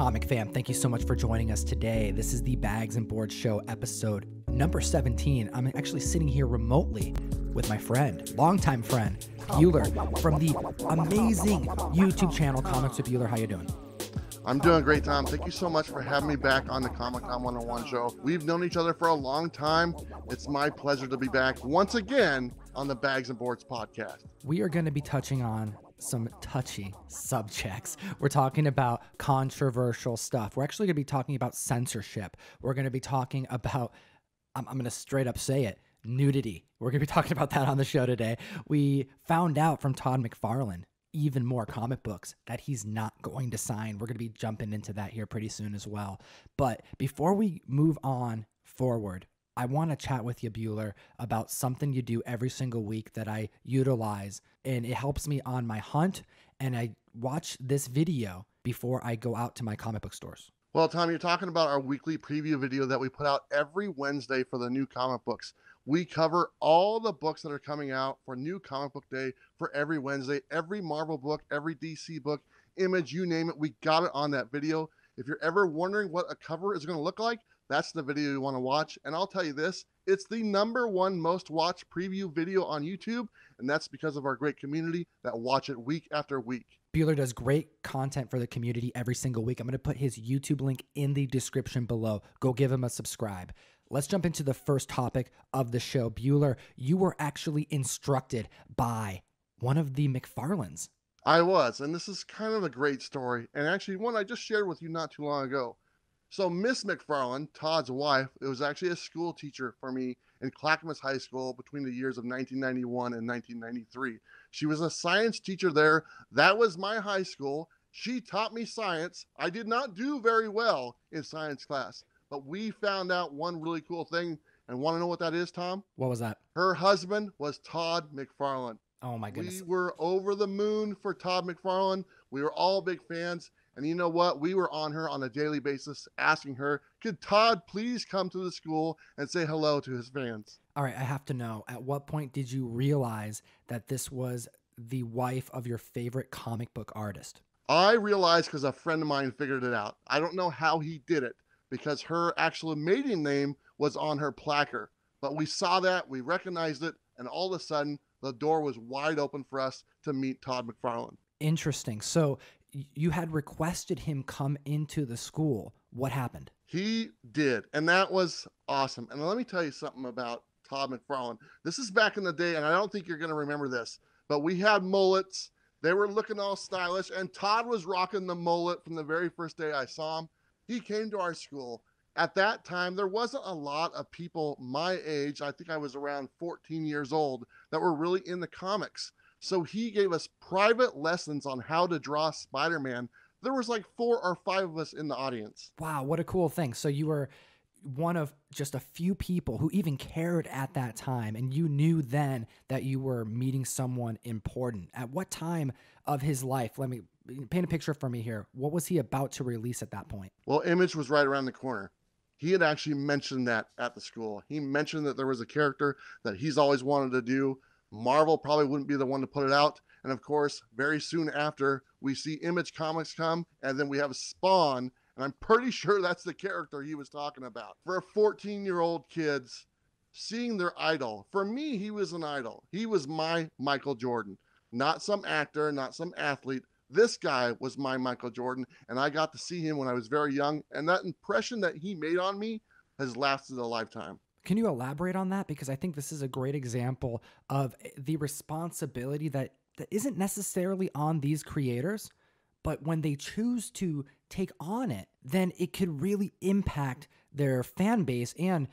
comic fam, thank you so much for joining us today. This is the Bags and Boards Show episode number 17. I'm actually sitting here remotely with my friend, longtime friend, Bueller, from the amazing YouTube channel Comics with Bueller. How you doing? I'm doing great, Tom. Thank you so much for having me back on the ComicTom101 show. We've known each other for a long time. It's my pleasure to be back once again on the Bags and Boards podcast. We are going to be touching on some touchy subjects. We're talking about controversial stuff. We're actually going to be talking about censorship. We're going to be talking about, I'm, I'm going to straight up say it, nudity. We're going to be talking about that on the show today. We found out from Todd McFarlane even more comic books that he's not going to sign. We're going to be jumping into that here pretty soon as well. But before we move on forward, I want to chat with you, Bueller, about something you do every single week that I utilize, and it helps me on my hunt. And I watch this video before I go out to my comic book stores. Well, Tom, you're talking about our weekly preview video that we put out every Wednesday for the new comic books. We cover all the books that are coming out for New Comic Book Day for every Wednesday, every Marvel book, every DC book, image, you name it. We got it on that video. If you're ever wondering what a cover is going to look like, that's the video you want to watch. And I'll tell you this it's the number one most watched preview video on YouTube. And that's because of our great community that watch it week after week. Bueller does great content for the community every single week. I'm going to put his YouTube link in the description below. Go give him a subscribe. Let's jump into the first topic of the show. Bueller, you were actually instructed by one of the McFarlanes. I was, and this is kind of a great story, and actually one I just shared with you not too long ago. So Miss McFarlane, Todd's wife, it was actually a school teacher for me in Clackamas High School between the years of 1991 and 1993. She was a science teacher there. That was my high school. She taught me science. I did not do very well in science class, but we found out one really cool thing. And want to know what that is, Tom? What was that? Her husband was Todd McFarlane. Oh my goodness. We were over the moon for Todd McFarlane. We were all big fans. And you know what? We were on her on a daily basis, asking her, could Todd please come to the school and say hello to his fans? All right, I have to know at what point did you realize that this was the wife of your favorite comic book artist? I realized because a friend of mine figured it out. I don't know how he did it because her actual maiden name was on her placard. But we saw that, we recognized it, and all of a sudden, the door was wide open for us to meet Todd McFarlane. Interesting. So you had requested him come into the school. What happened? He did, and that was awesome. And let me tell you something about Todd McFarlane. This is back in the day, and I don't think you're going to remember this, but we had mullets. They were looking all stylish, and Todd was rocking the mullet from the very first day I saw him. He came to our school. At that time, there wasn't a lot of people my age. I think I was around 14 years old that were really in the comics. So he gave us private lessons on how to draw Spider Man. There was like four or five of us in the audience. Wow, what a cool thing. So you were one of just a few people who even cared at that time and you knew then that you were meeting someone important. At what time of his life, let me paint a picture for me here. What was he about to release at that point? Well, Image was right around the corner. He had actually mentioned that at the school. He mentioned that there was a character that he's always wanted to do Marvel probably wouldn't be the one to put it out. And of course, very soon after, we see Image Comics come, and then we have Spawn, and I'm pretty sure that's the character he was talking about. For 14 year old kids, seeing their idol, for me, he was an idol. He was my Michael Jordan, not some actor, not some athlete. This guy was my Michael Jordan, and I got to see him when I was very young. And that impression that he made on me has lasted a lifetime. Can you elaborate on that? Because I think this is a great example of eh, the responsibility that, that isn't necessarily on these creators, but when they choose to take on it, then it could really impact their fan base and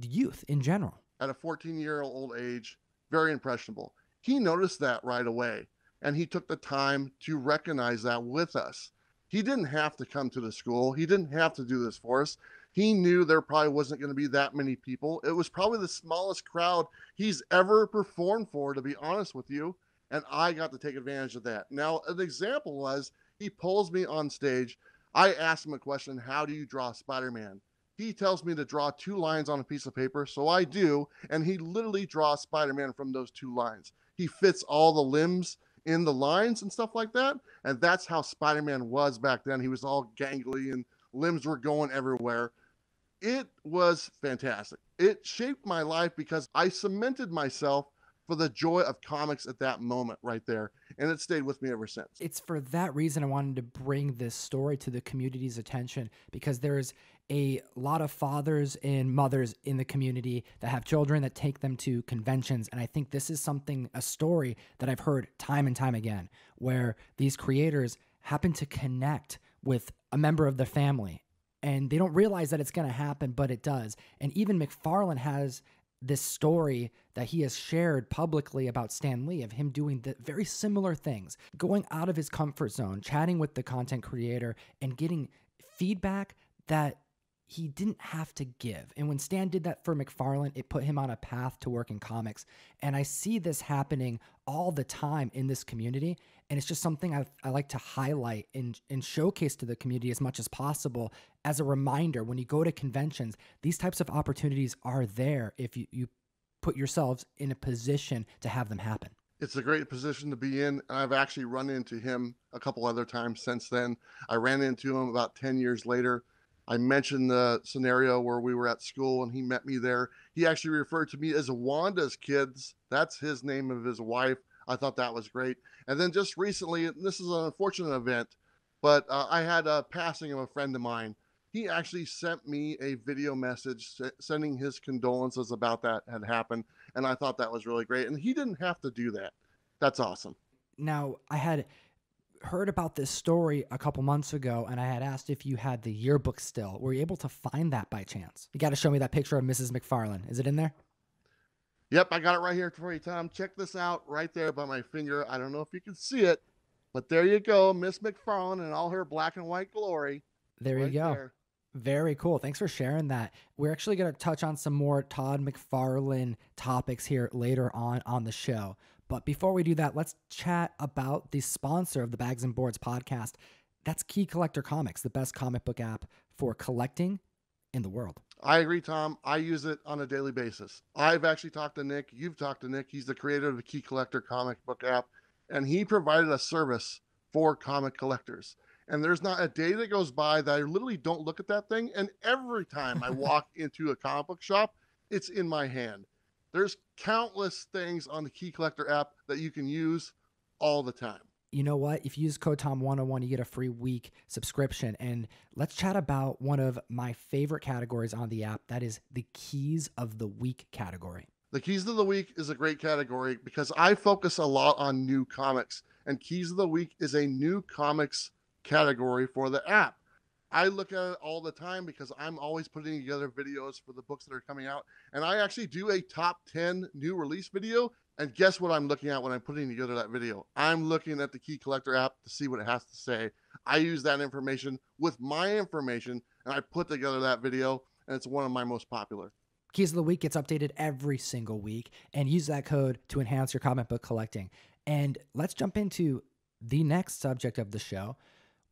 youth in general. At a 14 year old age, very impressionable. He noticed that right away and he took the time to recognize that with us. He didn't have to come to the school, he didn't have to do this for us he knew there probably wasn't going to be that many people. It was probably the smallest crowd he's ever performed for, to be honest with you. And I got to take advantage of that. Now, an example was he pulls me on stage. I ask him a question How do you draw Spider Man? He tells me to draw two lines on a piece of paper. So I do. And he literally draws Spider Man from those two lines. He fits all the limbs in the lines and stuff like that. And that's how Spider Man was back then. He was all gangly and limbs were going everywhere. It was fantastic. It shaped my life because I cemented myself for the joy of comics at that moment right there. And it stayed with me ever since. It's for that reason I wanted to bring this story to the community's attention because there's a lot of fathers and mothers in the community that have children that take them to conventions. And I think this is something, a story that I've heard time and time again, where these creators happen to connect with a member of the family and they don't realize that it's going to happen, but it does. And even McFarlane has this story that he has shared publicly about Stan Lee of him doing the very similar things, going out of his comfort zone, chatting with the content creator, and getting feedback that he didn't have to give. And when Stan did that for McFarlane, it put him on a path to work in comics. And I see this happening all the time in this community. And it's just something I, I like to highlight and, and showcase to the community as much as possible as a reminder when you go to conventions, these types of opportunities are there if you, you put yourselves in a position to have them happen. It's a great position to be in. I've actually run into him a couple other times since then. I ran into him about 10 years later I mentioned the scenario where we were at school and he met me there. He actually referred to me as Wanda's kids. That's his name of his wife. I thought that was great. And then just recently, this is an unfortunate event, but uh, I had a passing of a friend of mine. He actually sent me a video message sending his condolences about that had happened. And I thought that was really great. And he didn't have to do that. That's awesome. Now, I had heard about this story a couple months ago and I had asked if you had the yearbook still. Were you able to find that by chance? You got to show me that picture of Mrs. McFarlane. Is it in there? Yep, I got it right here for you, Tom. Check this out right there by my finger. I don't know if you can see it, but there you go, Miss McFarlane in all her black and white glory. There right you go. There. Very cool. Thanks for sharing that. We're actually going to touch on some more Todd McFarlane topics here later on on the show. But before we do that, let's chat about the sponsor of the Bags and Boards podcast. That's Key Collector Comics, the best comic book app for collecting in the world. I agree, Tom. I use it on a daily basis. I've actually talked to Nick. You've talked to Nick. He's the creator of the Key Collector comic book app, and he provided a service for comic collectors. And there's not a day that goes by that I literally don't look at that thing. And every time I walk into a comic book shop, it's in my hand. There's countless things on the Key Collector app that you can use all the time. You know what? If you use code TOM101, you get a free week subscription. And let's chat about one of my favorite categories on the app. That is the Keys of the Week category. The Keys of the Week is a great category because I focus a lot on new comics. And Keys of the Week is a new comics category for the app. I look at it all the time because I'm always putting together videos for the books that are coming out. And I actually do a top 10 new release video. And guess what I'm looking at when I'm putting together that video? I'm looking at the Key Collector app to see what it has to say. I use that information with my information and I put together that video. And it's one of my most popular. Keys of the Week gets updated every single week. And use that code to enhance your comic book collecting. And let's jump into the next subject of the show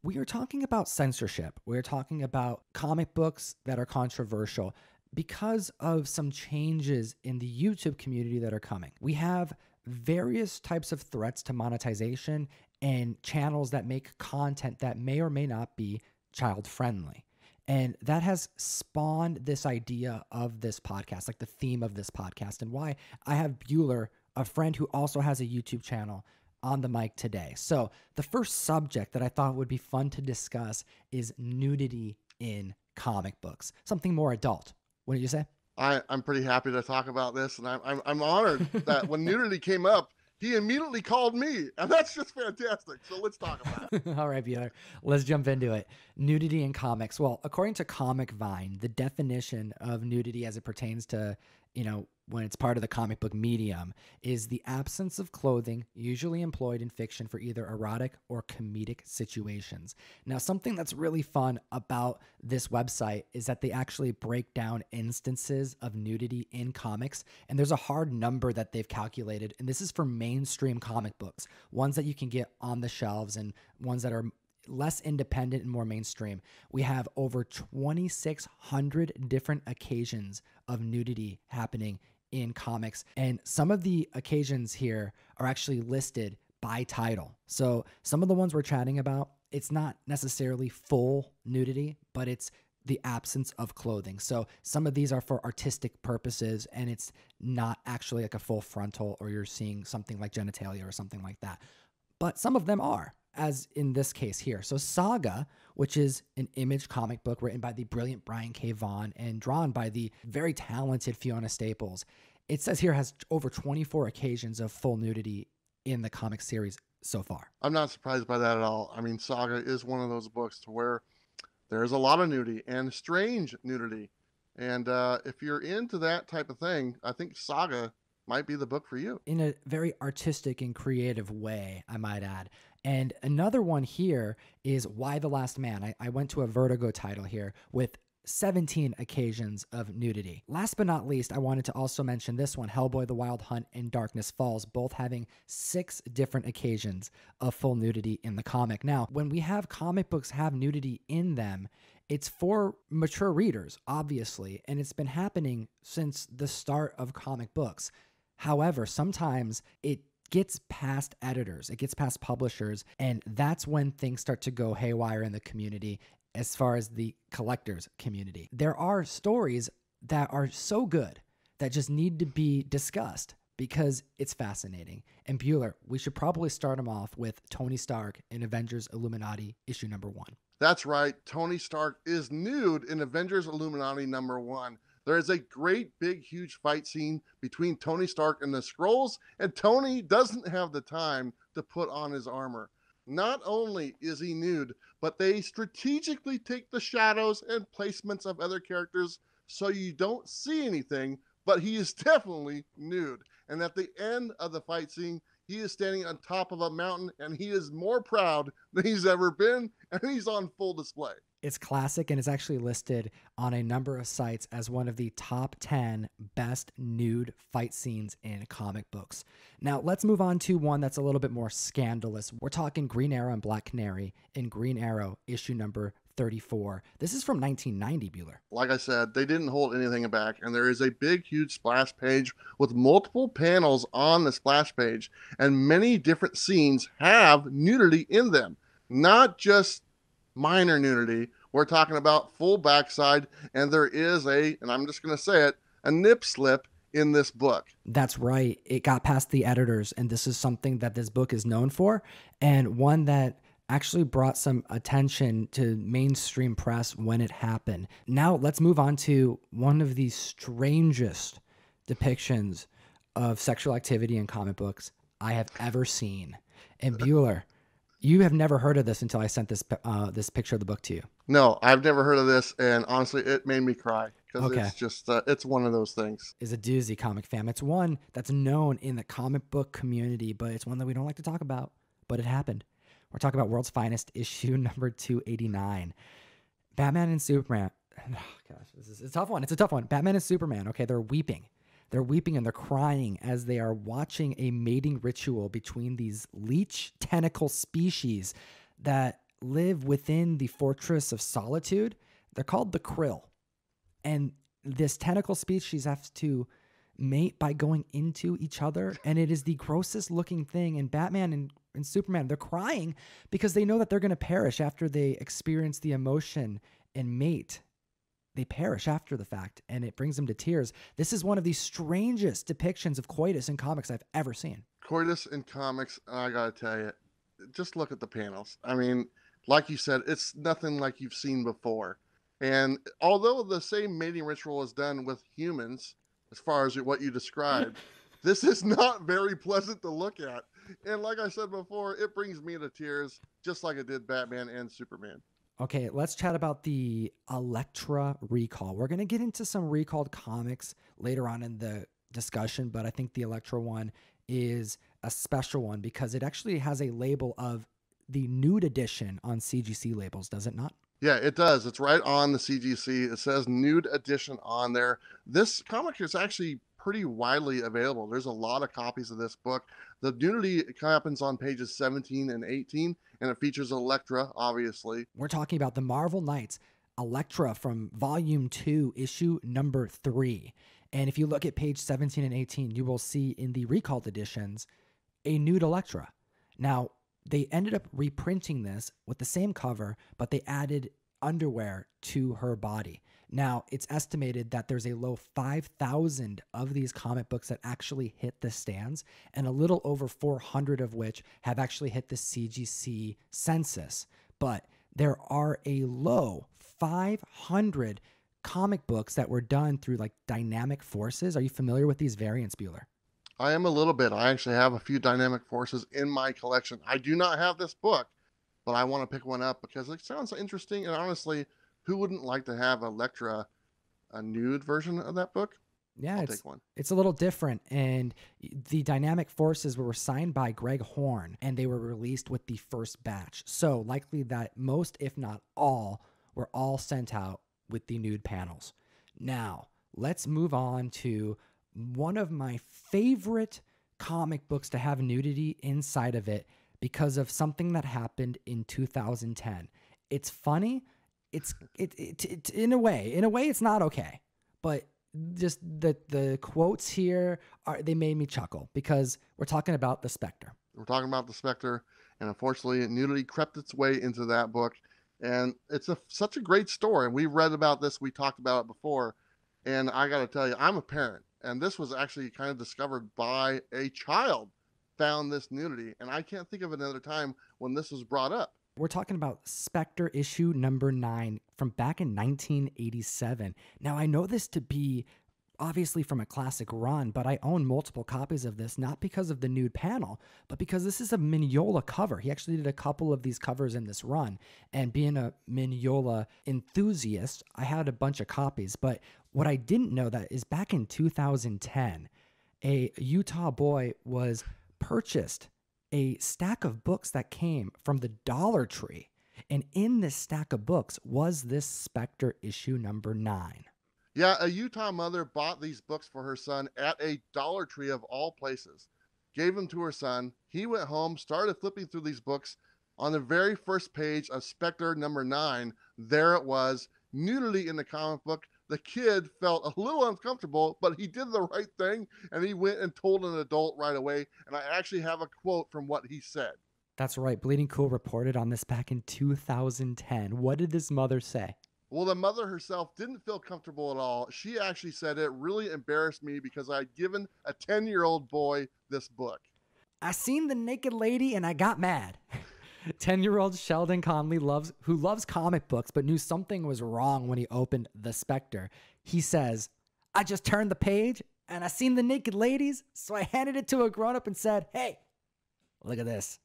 we are talking about censorship. We're talking about comic books that are controversial because of some changes in the YouTube community that are coming. We have various types of threats to monetization and channels that make content that may or may not be child friendly. And that has spawned this idea of this podcast, like the theme of this podcast, and why I have Bueller, a friend who also has a YouTube channel on the mic today. So, the first subject that I thought would be fun to discuss is nudity in comic books, something more adult. What did you say? I, am pretty happy to talk about this, and I'm, I'm, I'm honored that when nudity came up, he immediately called me, and that's just fantastic. So let's talk about it. All right, Bueller, let's jump into it. Nudity in comics. Well, according to Comic Vine, the definition of nudity as it pertains to you know, when it's part of the comic book medium, is the absence of clothing usually employed in fiction for either erotic or comedic situations. Now, something that's really fun about this website is that they actually break down instances of nudity in comics, and there's a hard number that they've calculated, and this is for mainstream comic books, ones that you can get on the shelves and ones that are less independent and more mainstream. We have over 2,600 different occasions of nudity happening in comics. And some of the occasions here are actually listed by title. So some of the ones we're chatting about, it's not necessarily full nudity, but it's the absence of clothing. So some of these are for artistic purposes and it's not actually like a full frontal or you're seeing something like genitalia or something like that. But some of them are, as in this case here. So Saga, which is an image comic book written by the brilliant Brian K. Vaughan and drawn by the very talented Fiona Staples. It says here has over 24 occasions of full nudity in the comic series so far. I'm not surprised by that at all. I mean, Saga is one of those books to where there's a lot of nudity and strange nudity. And uh, if you're into that type of thing, I think Saga might be the book for you. In a very artistic and creative way, I might add. And another one here is Y: The Last Man. I, I went to a Vertigo title here with 17 occasions of nudity. Last but not least, I wanted to also mention this one Hellboy the Wild Hunt and Darkness Falls, both having six different occasions of full nudity in the comic. Now, when we have comic books have nudity in them, it's for mature readers, obviously, and it's been happening since the start of comic books. However, sometimes it gets past editors, it gets past publishers, and that's when things start to go haywire in the community as far as the collectors community. There are stories that are so good that just need to be discussed because it's fascinating. And Bueller, we should probably start him off with Tony Stark in Avengers Illuminati issue number one. That's right. Tony Stark is nude in Avengers Illuminati number one. There is a great, big, huge fight scene between Tony Stark and the Skrulls, and Tony doesn't have the time to put on his armor. Not only is he nude, but they strategically take the shadows and placements of other characters so you don't see anything, but he is definitely nude. And at the end of the fight scene, he is standing on top of a mountain and he is more proud than he's ever been, and he's on full display. It's classic and it's actually listed on a number of sites as one of the top 10 best nude fight scenes in comic books. Now, let's move on to one that's a little bit more scandalous. We're talking Green Arrow and Black Canary in Green Arrow issue number 34. This is from 1990, Bueller. Like I said, they didn't hold anything back, and there is a big, huge splash page with multiple panels on the splash page, and many different scenes have nudity in them. Not just minor nudity. We're talking about full backside, and there is a, and I'm just going to say it, a nip slip in this book. That's right. It got past the editors, and this is something that this book is known for, and one that actually brought some attention to mainstream press when it happened. Now, let's move on to one of the strangest depictions of sexual activity in comic books I have ever seen. And Bueller, you have never heard of this until I sent this uh, this picture of the book to you. No, I've never heard of this, and honestly, it made me cry because okay. it's just uh, it's one of those things. Is a doozy, comic fam. It's one that's known in the comic book community, but it's one that we don't like to talk about. But it happened. We're talking about World's Finest issue number two eighty nine. Batman and Superman. Oh gosh, this is a tough one. It's a tough one. Batman and Superman. Okay, they're weeping they're weeping and they're crying as they are watching a mating ritual between these leech tentacle species that live within the fortress of solitude. They're called the krill. And this tentacle species has to mate by going into each other. And it is the grossest looking thing. And Batman and, and Superman, they're crying because they know that they're going to perish after they experience the emotion and mate they perish after the fact and it brings them to tears. This is one of the strangest depictions of coitus in comics I've ever seen. Coitus in comics, I gotta tell you, just look at the panels. I mean, like you said, it's nothing like you've seen before. And although the same mating ritual is done with humans, as far as what you described, this is not very pleasant to look at. And like I said before, it brings me to tears, just like it did Batman and Superman. Okay, let's chat about the Elektra recall. We're going to get into some recalled comics later on in the discussion, but I think the Elektra one is a special one because it actually has a label of the nude edition on CGC labels, does it not? Yeah, it does. It's right on the CGC. It says nude edition on there. This comic is actually pretty widely available. There's a lot of copies of this book. The nudity happens on pages 17 and 18, and it features Elektra, obviously. We're talking about the Marvel Knights, Elektra from Volume 2, issue number 3. And if you look at page 17 and 18, you will see in the recalled editions a nude Elektra. Now, they ended up reprinting this with the same cover, but they added underwear to her body. Now, it's estimated that there's a low 5,000 of these comic books that actually hit the stands, and a little over 400 of which have actually hit the CGC census. But there are a low 500 comic books that were done through like dynamic forces. Are you familiar with these variants, Bueller? I am a little bit. I actually have a few dynamic forces in my collection. I do not have this book, but I want to pick one up because it sounds interesting. And honestly, who wouldn't like to have Elektra, a nude version of that book? Yeah, I'll it's take one. it's a little different, and the dynamic forces were signed by Greg Horn, and they were released with the first batch. So likely that most, if not all, were all sent out with the nude panels. Now let's move on to one of my favorite comic books to have nudity inside of it because of something that happened in 2010. It's funny. It's it, it, it in a way. In a way, it's not okay, but just the the quotes here are they made me chuckle because we're talking about the Spectre. We're talking about the Spectre, and unfortunately, nudity crept its way into that book. And it's a such a great story. And we read about this. We talked about it before. And I got to tell you, I'm a parent, and this was actually kind of discovered by a child. Found this nudity, and I can't think of another time when this was brought up. We're talking about Spectre issue number nine from back in 1987. Now, I know this to be obviously from a classic run, but I own multiple copies of this, not because of the nude panel, but because this is a Mignola cover. He actually did a couple of these covers in this run. And being a Mignola enthusiast, I had a bunch of copies. But what I didn't know that is back in 2010, a Utah boy was purchased a stack of books that came from the Dollar Tree. And in this stack of books was this Spectre issue number nine. Yeah, a Utah mother bought these books for her son at a Dollar Tree of all places. Gave them to her son. He went home, started flipping through these books. On the very first page of Spectre number nine, there it was, nudity in the comic book. The kid felt a little uncomfortable, but he did the right thing and he went and told an adult right away. And I actually have a quote from what he said. That's right. Bleeding Cool reported on this back in 2010. What did this mother say? Well, the mother herself didn't feel comfortable at all. She actually said it really embarrassed me because I'd given a 10 year old boy this book. I seen the naked lady and I got mad. 10 year old Sheldon Conley loves who loves comic books but knew something was wrong when he opened The Spectre. He says, I just turned the page and I seen the naked ladies, so I handed it to a grown up and said, Hey, look at this.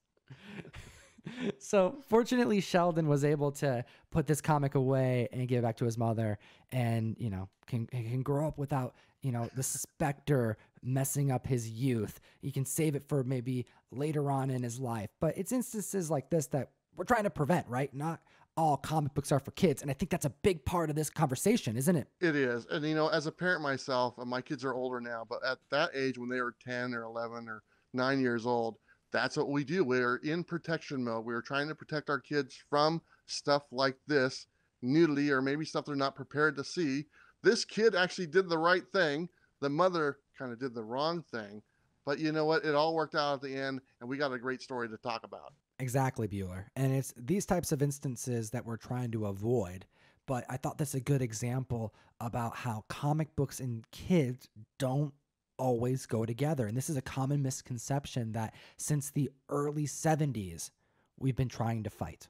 So fortunately Sheldon was able to put this comic away and give it back to his mother and, you know, can can grow up without, you know, the specter messing up his youth. He can save it for maybe later on in his life. But it's instances like this that we're trying to prevent, right? Not all comic books are for kids. And I think that's a big part of this conversation, isn't it? It is. And, you know, as a parent myself, uh, my kids are older now, but at that age when they were 10 or 11 or nine years old, that's what we do. We're in protection mode. We're trying to protect our kids from stuff like this, nudity, or maybe stuff they're not prepared to see. This kid actually did the right thing. The mother kind of did the wrong thing. But you know what? It all worked out at the end, and we got a great story to talk about. Exactly, Bueller. And it's these types of instances that we're trying to avoid. But I thought that's a good example about how comic books and kids don't always go together. And this is a common misconception that since the early 70s, we've been trying to fight.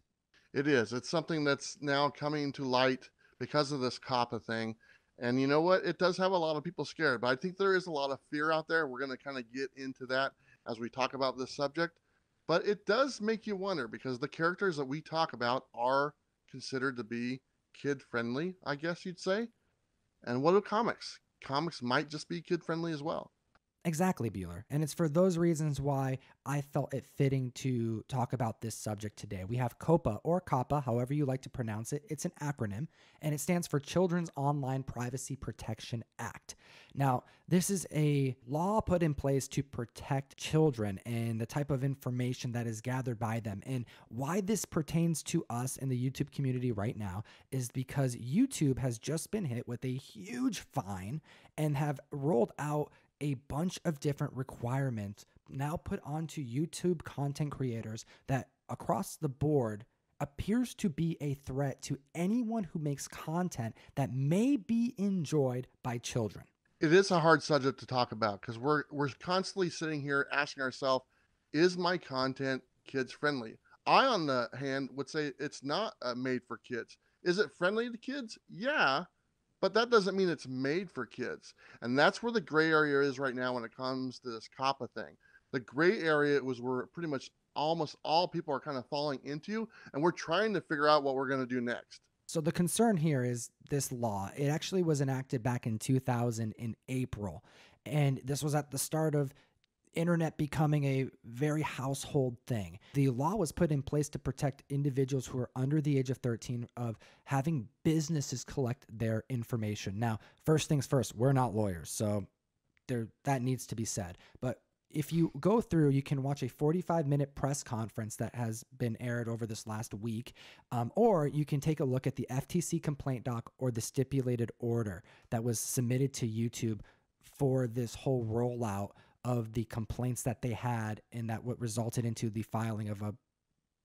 It is. It's something that's now coming to light because of this COPPA thing. And you know what? It does have a lot of people scared, but I think there is a lot of fear out there. We're going to kind of get into that as we talk about this subject. But it does make you wonder because the characters that we talk about are considered to be kid friendly, I guess you'd say. And what are comics? Comics might just be kid friendly as well. Exactly, Bueller. And it's for those reasons why I felt it fitting to talk about this subject today. We have COPPA or COPPA, however you like to pronounce it. It's an acronym and it stands for Children's Online Privacy Protection Act. Now, this is a law put in place to protect children and the type of information that is gathered by them. And why this pertains to us in the YouTube community right now is because YouTube has just been hit with a huge fine and have rolled out a bunch of different requirements now put onto YouTube content creators that across the board appears to be a threat to anyone who makes content that may be enjoyed by children. It is a hard subject to talk about because we're we're constantly sitting here asking ourselves, is my content kids friendly? I, on the hand, would say it's not uh, made for kids. Is it friendly to kids? Yeah, but that doesn't mean it's made for kids. And that's where the gray area is right now when it comes to this COPPA thing. The gray area was where pretty much almost all people are kind of falling into, and we're trying to figure out what we're going to do next. So the concern here is this law. It actually was enacted back in 2000 in April, and this was at the start of internet becoming a very household thing. The law was put in place to protect individuals who are under the age of 13 of having businesses collect their information. Now, first things first, we're not lawyers, so there that needs to be said. But if you go through, you can watch a 45 minute press conference that has been aired over this last week, um, or you can take a look at the FTC complaint doc or the stipulated order that was submitted to YouTube for this whole rollout of the complaints that they had and that what resulted into the filing of a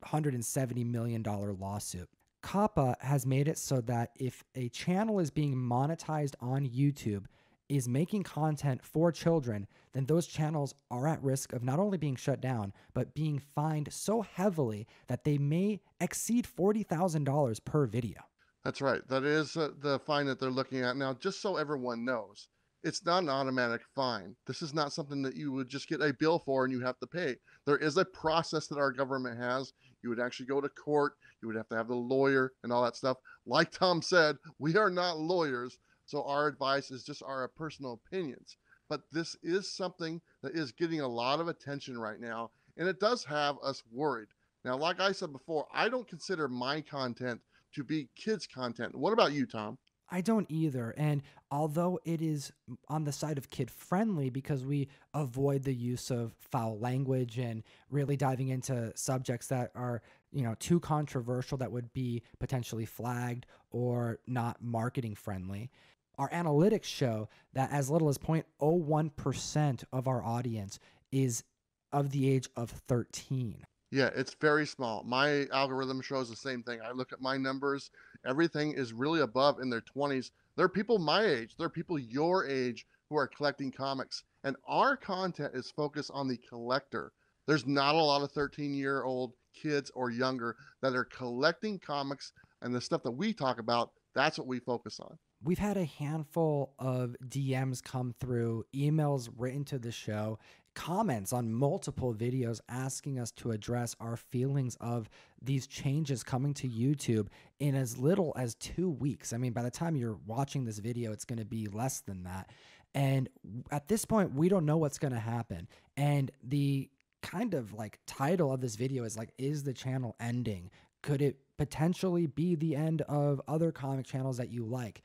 $170 million lawsuit. COPPA has made it so that if a channel is being monetized on YouTube, is making content for children, then those channels are at risk of not only being shut down, but being fined so heavily that they may exceed $40,000 per video. That's right. That is uh, the fine that they're looking at. Now, just so everyone knows, it's not an automatic fine. This is not something that you would just get a bill for and you have to pay. There is a process that our government has. You would actually go to court, you would have to have the lawyer and all that stuff. Like Tom said, we are not lawyers, so our advice is just our personal opinions. But this is something that is getting a lot of attention right now, and it does have us worried. Now, like I said before, I don't consider my content to be kids' content. What about you, Tom? I don't either. And although it is on the side of kid friendly because we avoid the use of foul language and really diving into subjects that are, you know, too controversial that would be potentially flagged or not marketing friendly. Our analytics show that as little as 0.01% of our audience is of the age of 13. Yeah, it's very small. My algorithm shows the same thing. I look at my numbers, everything is really above in their 20s. There are people my age, there are people your age who are collecting comics. And our content is focused on the collector. There's not a lot of 13 year old kids or younger that are collecting comics and the stuff that we talk about. That's what we focus on. We've had a handful of DMs come through, emails written to the show, comments on multiple videos asking us to address our feelings of these changes coming to YouTube in as little as two weeks. I mean, by the time you're watching this video, it's going to be less than that. And at this point, we don't know what's going to happen. And the kind of like title of this video is like, is the channel ending? Could it potentially be the end of other comic channels that you like?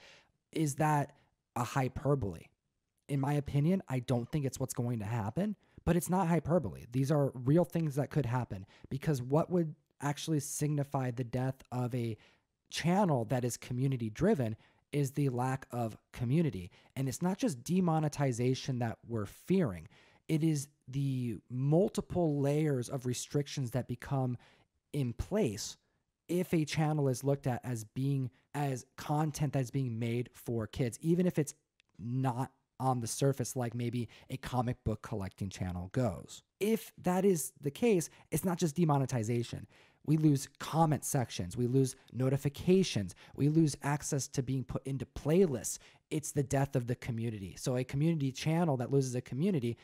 Is that a hyperbole? In my opinion, I don't think it's what's going to happen, but it's not hyperbole. These are real things that could happen because what would actually signify the death of a channel that is community driven is the lack of community. And it's not just demonetization that we're fearing, it is the multiple layers of restrictions that become in place if a channel is looked at as being as content that's being made for kids even if it's not on the surface like maybe a comic book collecting channel goes. If that is the case, it's not just demonetization. We lose comment sections, we lose notifications, we lose access to being put into playlists. It's the death of the community. So, a community channel that loses a community,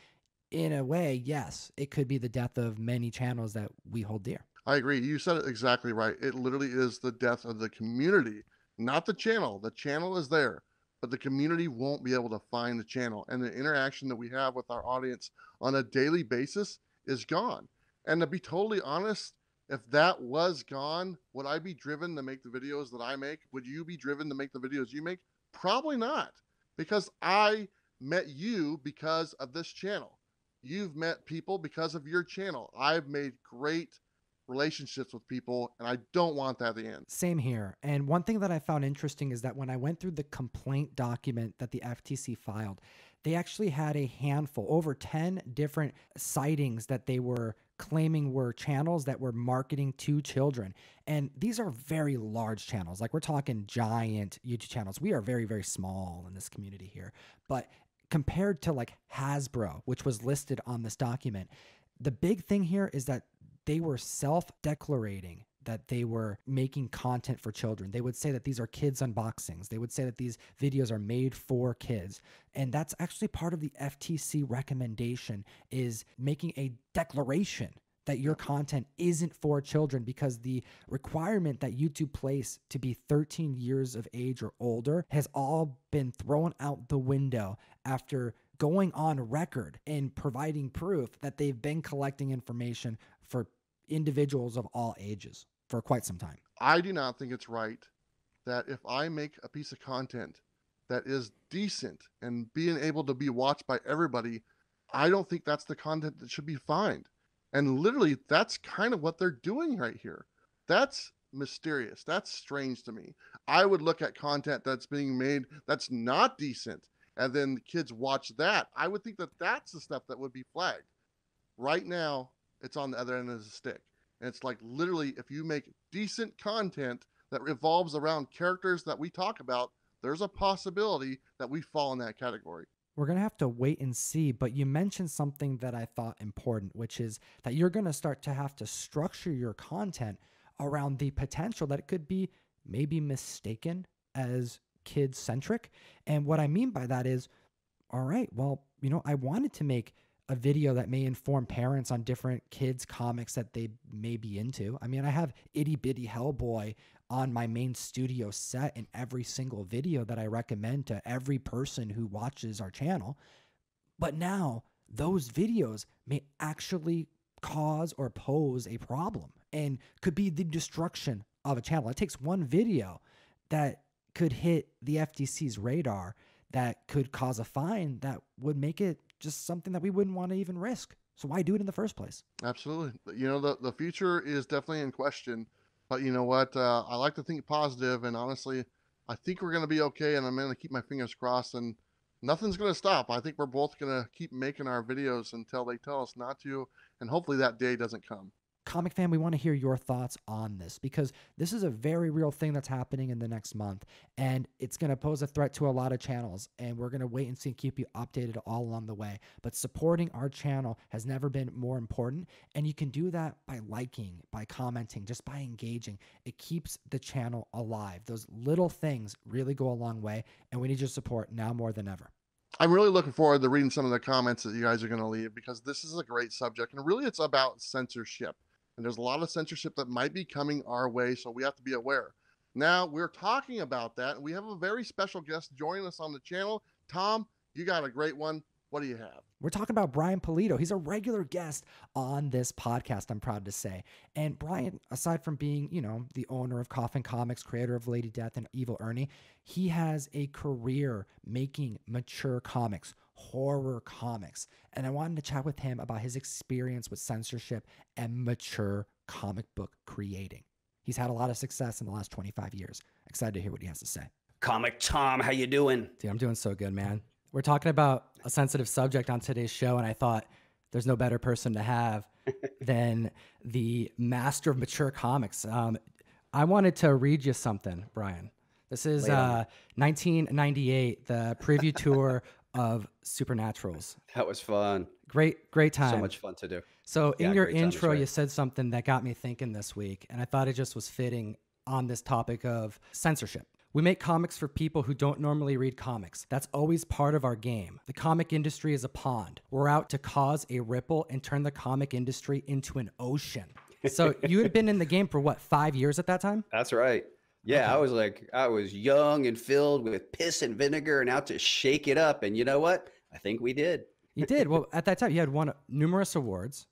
in a way, yes, it could be the death of many channels that we hold dear. I agree. You said it exactly right. It literally is the death of the community, not the channel. The channel is there but the community won't be able to find the channel. And the interaction that we have with our audience on a daily basis is gone. And to be totally honest, if that was gone, would I be driven to make the videos that I make? Would you be driven to make the videos you make? Probably not, because I met you because of this channel. You've met people because of your channel. I've made great relationships with people, and I don't want that at the end. Same here. And one thing that I found interesting is that when I went through the complaint document that the FTC filed, they actually had a handful, over 10 different sightings that they were claiming were channels that were marketing to children. And these are very large channels. Like we're talking giant YouTube channels. We are very, very small in this community here. But compared to like Hasbro, which was listed on this document, the big thing here is that they were self declarating that they were making content for children. They would say that these are kids unboxings. They would say that these videos are made for kids. And that's actually part of the FTC recommendation is making a declaration that your content isn't for children because the requirement that YouTube place to be 13 years of age or older has all been thrown out the window after going on record and providing proof that they've been collecting information for individuals of all ages for quite some time. I do not think it's right that if I make a piece of content that is decent and being able to be watched by everybody, I don't think that's the content that should be fined. And literally, that's kind of what they're doing right here. That's mysterious. That's strange to me. I would look at content that's being made that's not decent, and then the kids watch that. I would think that that's the stuff that would be flagged. Right now, it's on the other end of the stick. And it's like literally, if you make decent content that revolves around characters that we talk about, there's a possibility that we fall in that category. We're going to have to wait and see. But you mentioned something that I thought important, which is that you're going to start to have to structure your content around the potential that it could be maybe mistaken as kid centric. And what I mean by that is, all right, well, you know, I wanted to make a video that may inform parents on different kids' comics that they may be into. I mean, I have Itty Bitty Hellboy on my main studio set in every single video that I recommend to every person who watches our channel. But now those videos may actually cause or pose a problem and could be the destruction of a channel. It takes one video that could hit the FTC's radar that could cause a fine that would make it just something that we wouldn't want to even risk. So why do it in the first place? Absolutely. You know, the, the future is definitely in question. But you know what? Uh, I like to think positive, and honestly, I think we're going to be okay. And I'm going to keep my fingers crossed, and nothing's going to stop. I think we're both going to keep making our videos until they tell us not to, and hopefully that day doesn't come comic fan, we want to hear your thoughts on this because this is a very real thing that's happening in the next month and it's going to pose a threat to a lot of channels. And we're going to wait and see and keep you updated all along the way. But supporting our channel has never been more important. And you can do that by liking, by commenting, just by engaging. It keeps the channel alive. Those little things really go a long way. And we need your support now more than ever. I'm really looking forward to reading some of the comments that you guys are going to leave because this is a great subject and really it's about censorship and there's a lot of censorship that might be coming our way, so we have to be aware. Now, we're talking about that, and we have a very special guest joining us on the channel. Tom, you got a great one. What do you have? We're talking about Brian Pulido. He's a regular guest on this podcast, I'm proud to say. And Brian, aside from being, you know, the owner of Coffin Comics, creator of Lady Death and Evil Ernie, he has a career making mature comics horror comics. And I wanted to chat with him about his experience with censorship and mature comic book creating. He's had a lot of success in the last 25 years. Excited to hear what he has to say. Comic Tom, how you doing? Dude, I'm doing so good, man. We're talking about a sensitive subject on today's show, and I thought there's no better person to have than the master of mature comics. Um, I wanted to read you something, Brian. This is uh, 1998, the preview tour of Supernaturals. That was fun. Great, great time. So much fun to do. So in yeah, your intro, right. you said something that got me thinking this week, and I thought it just was fitting on this topic of censorship. We make comics for people who don't normally read comics. That's always part of our game. The comic industry is a pond. We're out to cause a ripple and turn the comic industry into an ocean. So you had been in the game for what, five years at that time? That's right. Yeah, okay. I was like, I was young and filled with piss and vinegar and out to shake it up. And you know what? I think we did. You did. Well, at that time, you had won numerous awards.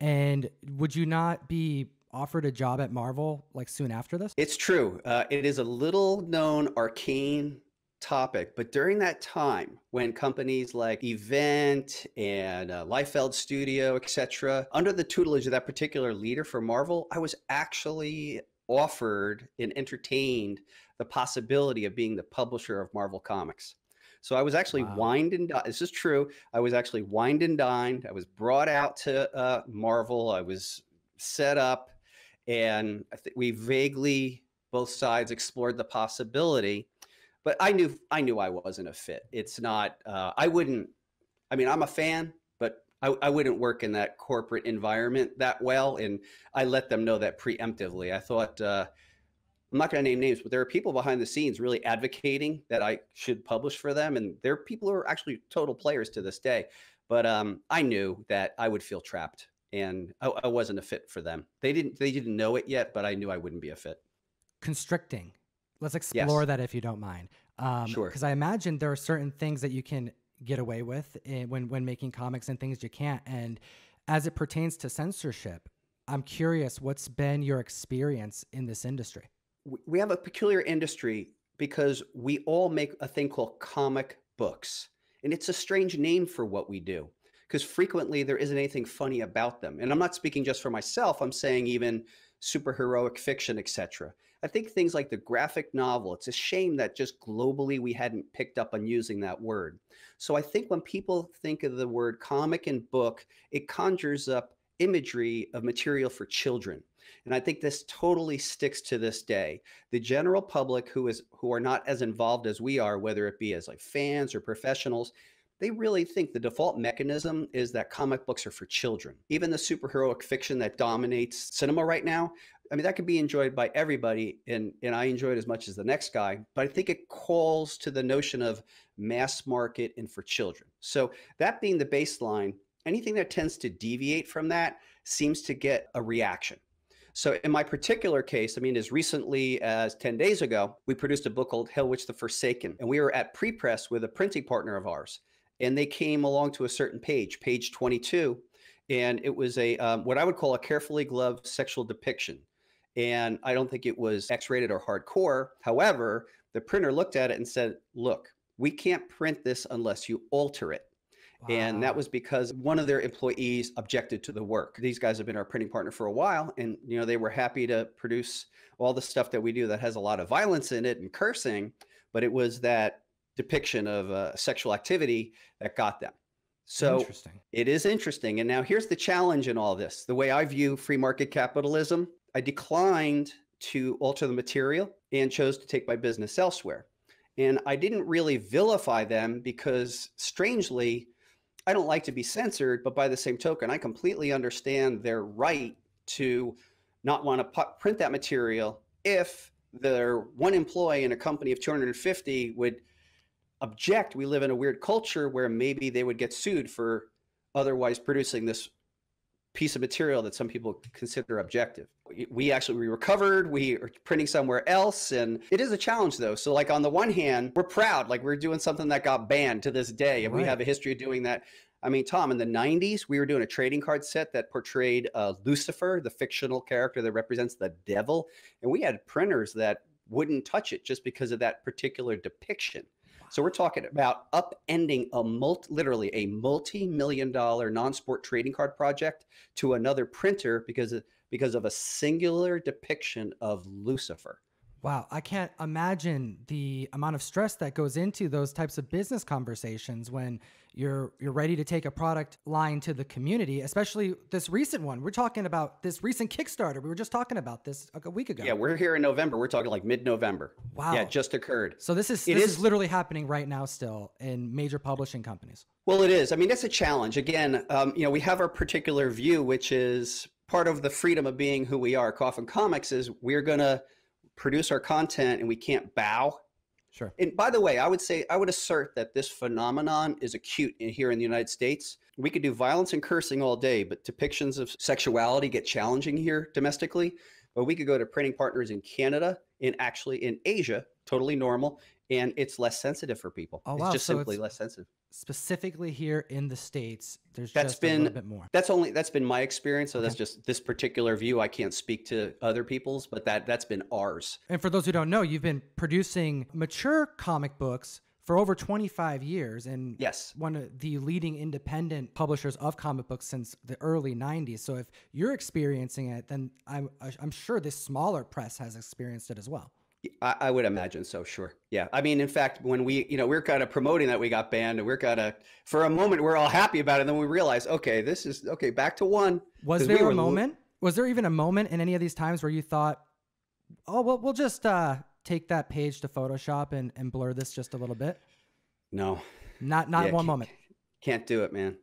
And would you not be offered a job at Marvel like soon after this? It's true. Uh, it is a little known arcane topic, but during that time when companies like Event and uh, Liefeld Studio, etc., under the tutelage of that particular leader for Marvel, I was actually offered and entertained the possibility of being the publisher of Marvel Comics. So I was actually wow. wined and dined. This is true. I was actually wined and dined. I was brought out to uh, Marvel. I was set up, and I think we vaguely both sides explored the possibility. But I knew I knew I wasn't a fit. It's not. Uh, I wouldn't. I mean, I'm a fan, I, I wouldn't work in that corporate environment that well. And I let them know that preemptively. I thought. Uh, I'm not going to name names, but there are people behind the scenes really advocating that I should publish for them, and there are people who are actually total players to this day. But um, I knew that I would feel trapped, and I, I wasn't a fit for them. They didn't they didn't know it yet, but I knew I wouldn't be a fit. Constricting. Let's explore yes. that if you don't mind. Um, sure. Because I imagine there are certain things that you can get away with in, when when making comics and things you can't. And as it pertains to censorship, I'm curious, what's been your experience in this industry? we have a peculiar industry because we all make a thing called comic books. And it's a strange name for what we do because frequently there isn't anything funny about them. And I'm not speaking just for myself, I'm saying even superheroic fiction, etc. I think things like the graphic novel, it's a shame that just globally we hadn't picked up on using that word. So I think when people think of the word comic and book, it conjures up imagery of material for children. And I think this totally sticks to this day. The general public who is who are not as involved as we are, whether it be as like fans or professionals, they really think the default mechanism is that comic books are for children. Even the superheroic fiction that dominates cinema right now, I mean, that could be enjoyed by everybody, and, and I enjoy it as much as the next guy, but I think it calls to the notion of mass market and for children. So, that being the baseline, anything that tends to deviate from that seems to get a reaction. So in my particular case, I mean, as recently as 10 days ago, we produced a book called Hellwitch the Forsaken. And we were at pre-press with a printing partner of ours. And they came along to a certain page, page 22. And it was a um, what I would call a carefully gloved sexual depiction. And I don't think it was X-rated or hardcore. However, the printer looked at it and said, look, we can't print this unless you alter it. And that was because one of their employees objected to the work. These guys have been our printing partner for a while, and you know they were happy to produce all the stuff that we do that has a lot of violence in it and cursing, but it was that depiction of uh, sexual activity that got them. So it is interesting. And now here's the challenge in all this. The way I view free market capitalism, I declined to alter the material and chose to take my business elsewhere. And I didn't really vilify them because strangely, I don't like to be censored, but by the same token, I completely understand their right to not want to print that material if their one employee in a company of 250 would object. We live in a weird culture where maybe they would get sued for otherwise producing this piece of material that some people consider objective. We actually we recovered, we are printing somewhere else and it is a challenge though. So like on the one hand, we're proud like we're doing something that got banned to this day and right. we have a history of doing that. I mean, Tom, in the 90s, we were doing a trading card set that portrayed uh, Lucifer, the fictional character that represents the devil, and we had printers that wouldn't touch it just because of that particular depiction. So we're talking about upending a multi, literally a multi-million dollar non-sport trading card project to another printer because of, because of a singular depiction of Lucifer. Wow, I can't imagine the amount of stress that goes into those types of business conversations when you're you're ready to take a product line to the community, especially this recent one. We're talking about this recent Kickstarter. We were just talking about this a week ago. Yeah, we're here in November. We're talking like mid-November. Wow. Yeah, it just occurred. So this is it this is, is literally happening right now still in major publishing companies. Well, it is. I mean, that's a challenge. Again, um, you know, we have our particular view, which is part of the freedom of being who we are. Coffin Comics is we're going to produce our content and we can't bow. Sure. And by the way, I would say I would assert that this phenomenon is acute in, here in the United States. We could do violence and cursing all day, but depictions of sexuality get challenging here domestically. But we could go to printing partners in Canada and actually in Asia, totally normal, and it's less sensitive for people. Oh, it's wow. just So simply it's- less sensitive. Specifically here in the states there's That's just a little been- bit more That's only that's been my experience. So that's just this particular view. I can't speak to other people's, but that that's been ours. and for those who don't know you've been producing mature comic books for over 25 years and Yes. one of the leading independent publishers of comic books since the early 90s so if you're experiencing it then i'm, I'm sure this smaller press has experienced it as well I, I would imagine so, sure. Yeah. I mean, in fact, when we, you know, we are kind of promoting that we got banned and we're kind of, for a moment, we're all happy about it. And then we realize, okay, this is, okay, back to one. was we there were a lo- moment was there even a moment in any of these times where you thought oh well we'll just uh, take that page to photoshop and, and blur this just a little bit No, not not Yeah, one moment can't do it, man.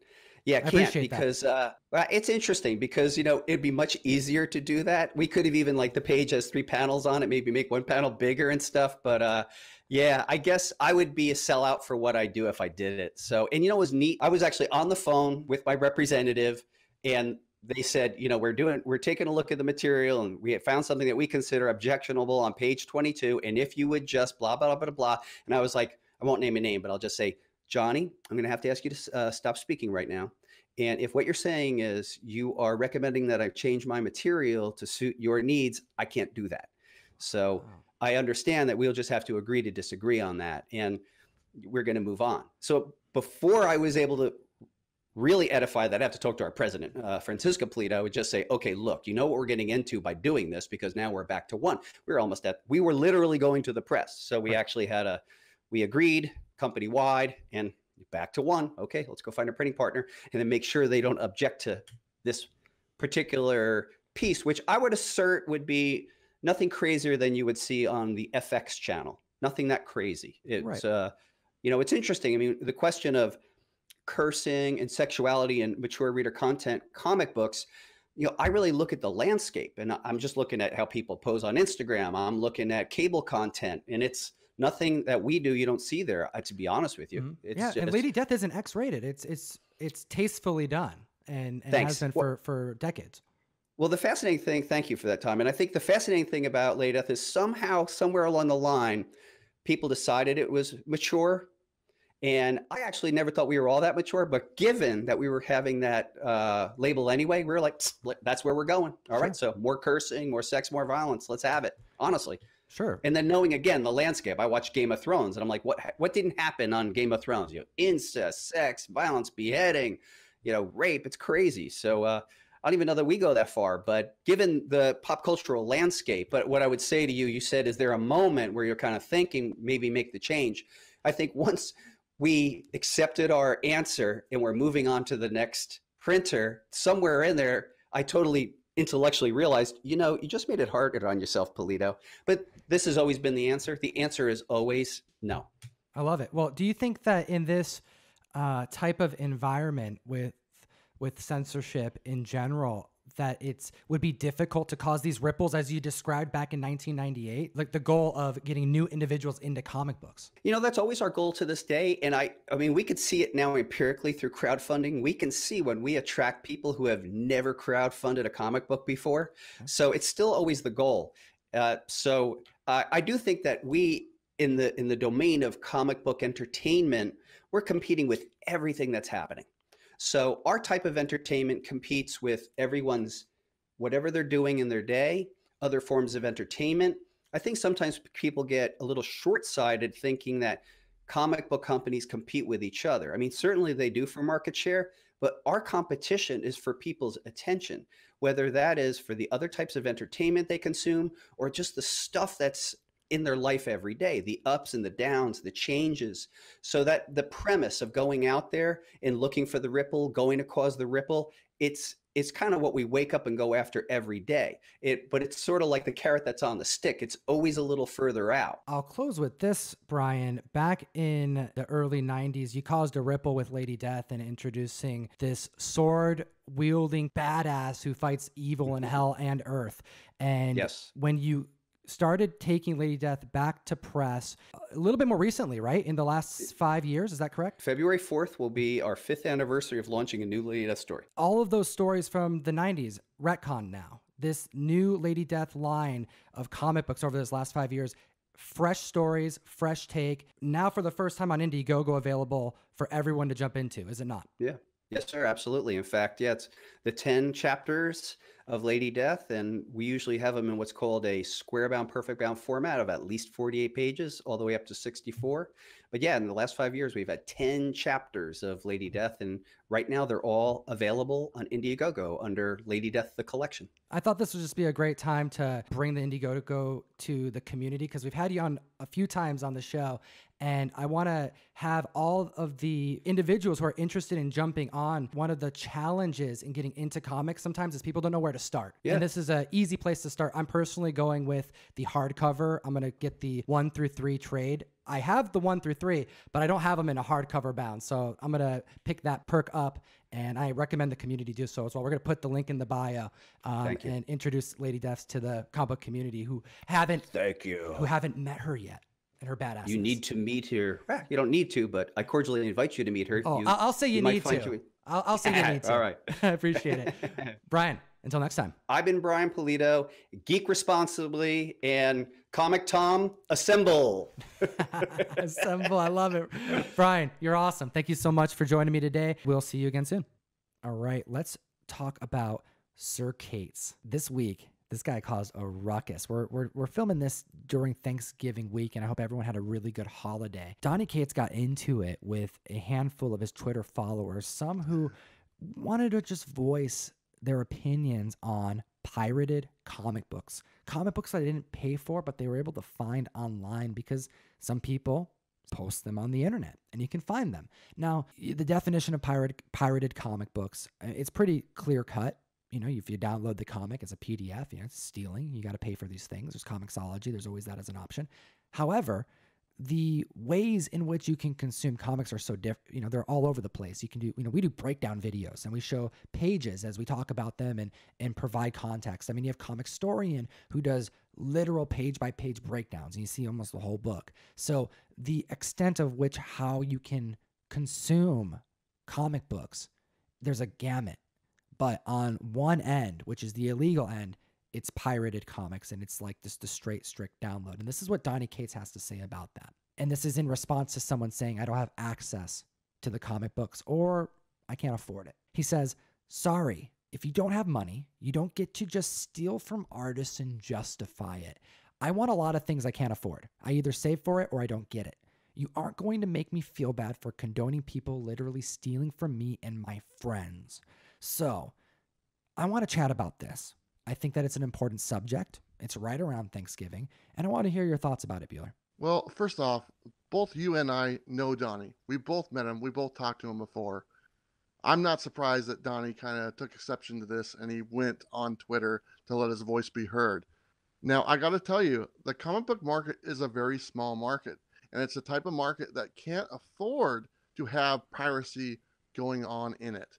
Yeah, I can't because uh, it's interesting because you know it'd be much easier to do that. We could have even like the page has three panels on it, maybe make one panel bigger and stuff. But uh, yeah, I guess I would be a sellout for what I do if I did it. So, and you know, it was neat. I was actually on the phone with my representative, and they said, you know, we're doing, we're taking a look at the material, and we had found something that we consider objectionable on page 22. And if you would just blah blah blah blah blah, and I was like, I won't name a name, but I'll just say, Johnny, I'm going to have to ask you to uh, stop speaking right now. And if what you're saying is you are recommending that I change my material to suit your needs, I can't do that. So I understand that we'll just have to agree to disagree on that. And we're going to move on. So before I was able to really edify that, I have to talk to our president, uh, Francisca Pulido. I would just say, okay, look, you know what we're getting into by doing this because now we're back to one. We're almost at, we were literally going to the press. So we actually had a, we agreed company wide and back to one. Okay, let's go find a printing partner and then make sure they don't object to this particular piece, which I would assert would be nothing crazier than you would see on the FX channel. Nothing that crazy. It's Right. uh, you know, it's interesting. I mean, the question of cursing and sexuality and mature reader content, comic books. You know, I really look at the landscape, and I'm just looking at how people pose on Instagram. I'm looking at cable content, and it's nothing that we do you don't see there. uh, To be honest with you, Mhm. it's yeah, and Lady Death isn't X-rated. It's it's it's tastefully done, and, and has Thanks. been Well- for for decades. Well, the fascinating thing, thank you for that, Tom. And I think the fascinating thing about Lady Death is somehow, somewhere along the line, people decided it was mature. And I actually never thought we were all that mature, but given that we were having that uh, label anyway, we were like, that's where we're going. All right, so more cursing, more sex, more violence. Let's have it, honestly. Sure. And then knowing again the landscape, I watched Game of Thrones, and I'm like, what? What didn't happen on Game of Thrones? You know, incest, sex, violence, beheading, you know, rape. It's crazy. So uh, I don't even know that we go that far. But given the pop cultural landscape, but what I would say to you, you said, is there a moment where you're kind of thinking maybe make the change? I think once we accepted our answer and we're moving on to the next printer, somewhere in there, I totally intellectually realized, you know, you just made it harder on yourself, Pulido. But this has always been the answer. The answer is always no. I love it. Well, do you think that in this uh, type of environment with with censorship in general, that it's would be difficult to cause these ripples as you described back in 1998, like the goal of getting new individuals into comic books? You know, that's always our goal to this day. And I, I mean, we could see it now empirically through crowdfunding. We can see when we attract people who have never crowdfunded a comic book before. So it's still always the goal. Uh, so uh, I do think that we, in the in the domain of comic book entertainment, we're competing with everything that's happening. So our type of entertainment competes with everyone's whatever they're doing in their day, other forms of entertainment. I think sometimes people get a little short-sighted thinking that comic book companies compete with each other. I mean, certainly they do for market share, but our competition is for people's attention, whether that is for the other types of entertainment they consume or just the stuff that's in their life every day, the ups and the downs, the changes. So that the premise of going out there and looking for the ripple, going to cause the ripple, it's it's kind of what we wake up and go after every day. It but it's sort of like the carrot that's on the stick. It's always a little further out. I'll close with this, Brian. Back in the early 90s, you caused a ripple with Lady Death and introducing this sword wielding badass who fights evil in mm-hmm. hell and earth. And Yes. when you started taking Lady Death back to press uh, a little bit more recently, right? In the last five years, is that correct? February 4th will be our fifth anniversary of launching a new Lady Death story. All of those stories from the 90s, retcon now. this new Lady Death line of comic books over this last five years. Fresh stories, fresh take. Now, for the first time on Indiegogo, available for everyone to jump into, is it not? Yeah. Yes, sir. Absolutely. In fact, yeah, it's the 10 chapters of Lady Death, and we usually have them in what's called a square bound, perfect bound format of at least 48 pages, all the way up to 64. But yeah, in the last five years, we've had 10 chapters of Lady Death, and right now they're all available on Indiegogo under Lady Death the Collection. I thought this would just be a great time to bring the Indiegogo to the community because we've had you on a few times on the show, and I want to have all of the individuals who are interested in jumping on. One of the challenges in getting into comics sometimes is people don't know where to start. Yeah. And this is an easy place to start. I'm personally going with the hardcover. I'm going to get the one through three trade. I have the one through three, but I don't have them in a hardcover bound. So I'm going to pick that perk up and I recommend the community do so as well. We're going to put the link in the bio um, and introduce Lady Deaths to the comic book community who haven't Thank you. who haven't met her yet and her badass. You need to meet her. You don't need to, but I cordially invite you to meet her. Oh, You- I'll, say you, might need to. you- I'll, I'll say you need to. All right. I appreciate it. Brian, until next time. I've been Brian Pulido, geek responsibly, and Comic Tom, assemble. Assemble. I love it. Brian, you're awesome. Thank you so much for joining me today. We'll see you again soon. All right, let's talk about Sir Cates. This week, this guy caused a ruckus. We're, we're, we're filming this during Thanksgiving week, and I hope everyone had a really good holiday. Donny Cates got into it with a handful of his Twitter followers, some who wanted to just voice their opinions on pirated comic books. Comic books I didn't pay for, but they were able to find online because some people post them on the internet and you can find them. Now, the definition of pirate, pirated comic books, uh, it's pretty clear cut. You know, if you download the comic as a PDF, you know, it's stealing. You got to pay for these things. There's Comixology, there's always that as an option. However, the ways in which you can consume comics are so different. You know, they're all over the place. You can do, you know, we do breakdown videos and we show pages as we talk about them and and provide context. I mean, you have Comicstorian who does literal page by page breakdowns, and you see almost the whole book. So the extent of which how you can consume comic books, there's a gamut. But on one end, which is the illegal end, it's pirated comics and it's like just the straight, strict download. And this is what Donny Cates has to say about that. And this is in response to someone saying, I don't have access to the comic books or I can't afford it. He says, Sorry, if you don't have money, you don't get to just steal from artists and justify it. I want a lot of things I can't afford. I either save for it or I don't get it. You aren't going to make me feel bad for condoning people literally stealing from me and my friends. So, I want to chat about this. I think that it's an important subject. It's right around Thanksgiving, and I want to hear your thoughts about it, Bueller. Well, first off, both you and I know Donny. We both met him. We both talked to him before. I'm not surprised that Donny kind of took exception to this and he went on Twitter to let his voice be heard. Now, I got to tell you, the comic book market is a very small market, and it's a type of market that can't afford to have piracy going on in it.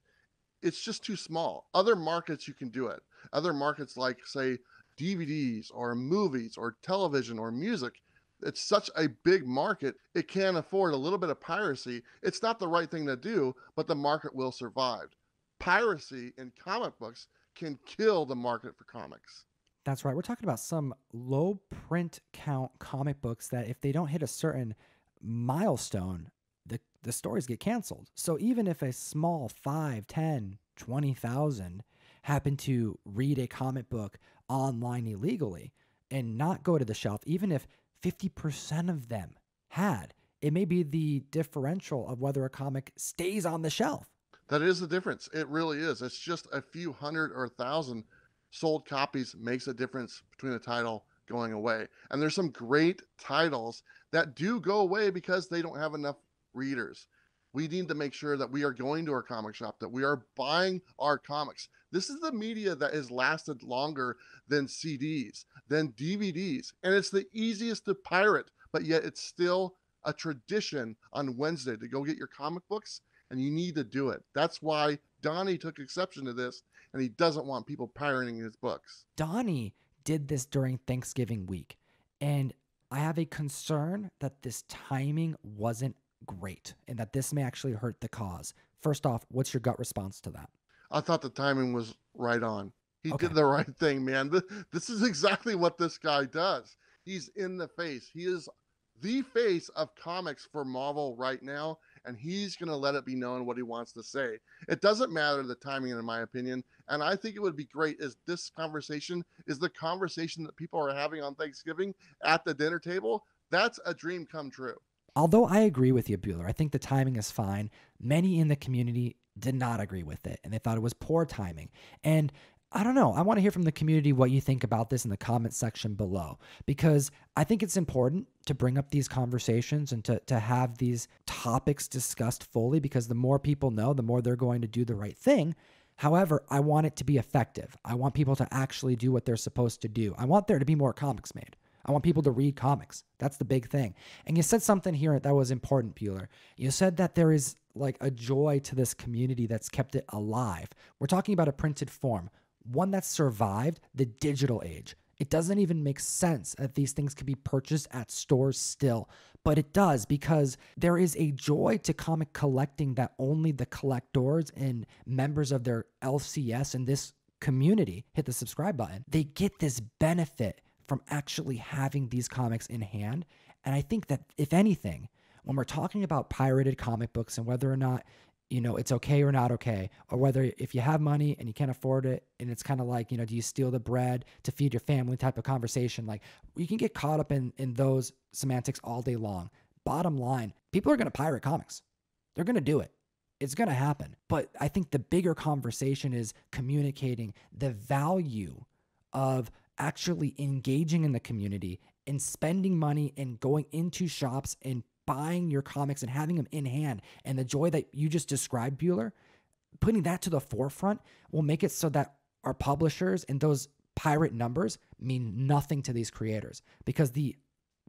It's just too small. Other markets, you can do it. Other markets, like, say, DVDs or movies or television or music, it's such a big market, it can't afford a little bit of piracy. It's not the right thing to do, but the market will survive. Piracy in comic books can kill the market for comics. That's right. We're talking about some low print count comic books that if they don't hit a certain milestone, the, the stories get canceled. So even if a small 5, 10, 20,000 happen to read a comic book online illegally and not go to the shelf, even if 50% of them had, it may be the differential of whether a comic stays on the shelf. That is the difference. It really is. It's just a few hundred or a thousand sold copies makes a difference between a title going away. And there's some great titles that do go away because they don't have enough readers. We need to make sure that we are going to our comic shop, that we are buying our comics. This is the media that has lasted longer than CDs, than DVDs, and it's the easiest to pirate, but yet it's still a tradition on Wednesday to go get your comic books, and you need to do it. That's why Donny took exception to this, and he doesn't want people pirating his books. Donny did this during Thanksgiving week. And I have a concern that this timing wasn't great and that this may actually hurt the cause. First off, what's your gut response to that? I thought the timing was right on. He Okay. did the right thing, man. This is exactly what this guy does. He's in the face. He is the face of comics for Marvel right now, and he's going to let it be known what he wants to say. It doesn't matter the timing, in my opinion. And I think it would be great as this conversation is the conversation that people are having on Thanksgiving at the dinner table. That's a dream come true. Although I agree with you, Bueller, I think the timing is fine. Many in the community did not agree with it and they thought it was poor timing. And I don't know. I want to hear from the community what you think about this in the comment section below because I think it's important to bring up these conversations and to, to have these topics discussed fully because the more people know, the more they're going to do the right thing. However, I want it to be effective. I want people to actually do what they're supposed to do. I want there to be more comics made. I want people to read comics. That's the big thing. And you said something here that was important, Bueller. You said that there is like a joy to this community that's kept it alive. We're talking about a printed form, one that's survived the digital age. It doesn't even make sense that these things could be purchased at stores still, but it does because there is a joy to comic collecting that only the collectors and members of their LCS and this community hit the subscribe button. They get this benefit from actually having these comics in hand. And I think that if anything, when we're talking about pirated comic books and whether or not you know it's okay or not okay or whether if you have money and you can't afford it and it's kind of like you know do you steal the bread to feed your family type of conversation like you can get caught up in in those semantics all day long. Bottom line people are going to pirate comics. They're going to do it. It's going to happen. But i think the bigger conversation is communicating the value of actually engaging in the community and spending money and going into shops and buying your comics and having them in hand. And the joy that you just described Bueller putting that to the forefront will make it so that our publishers and those pirate numbers mean nothing to these creators. Because the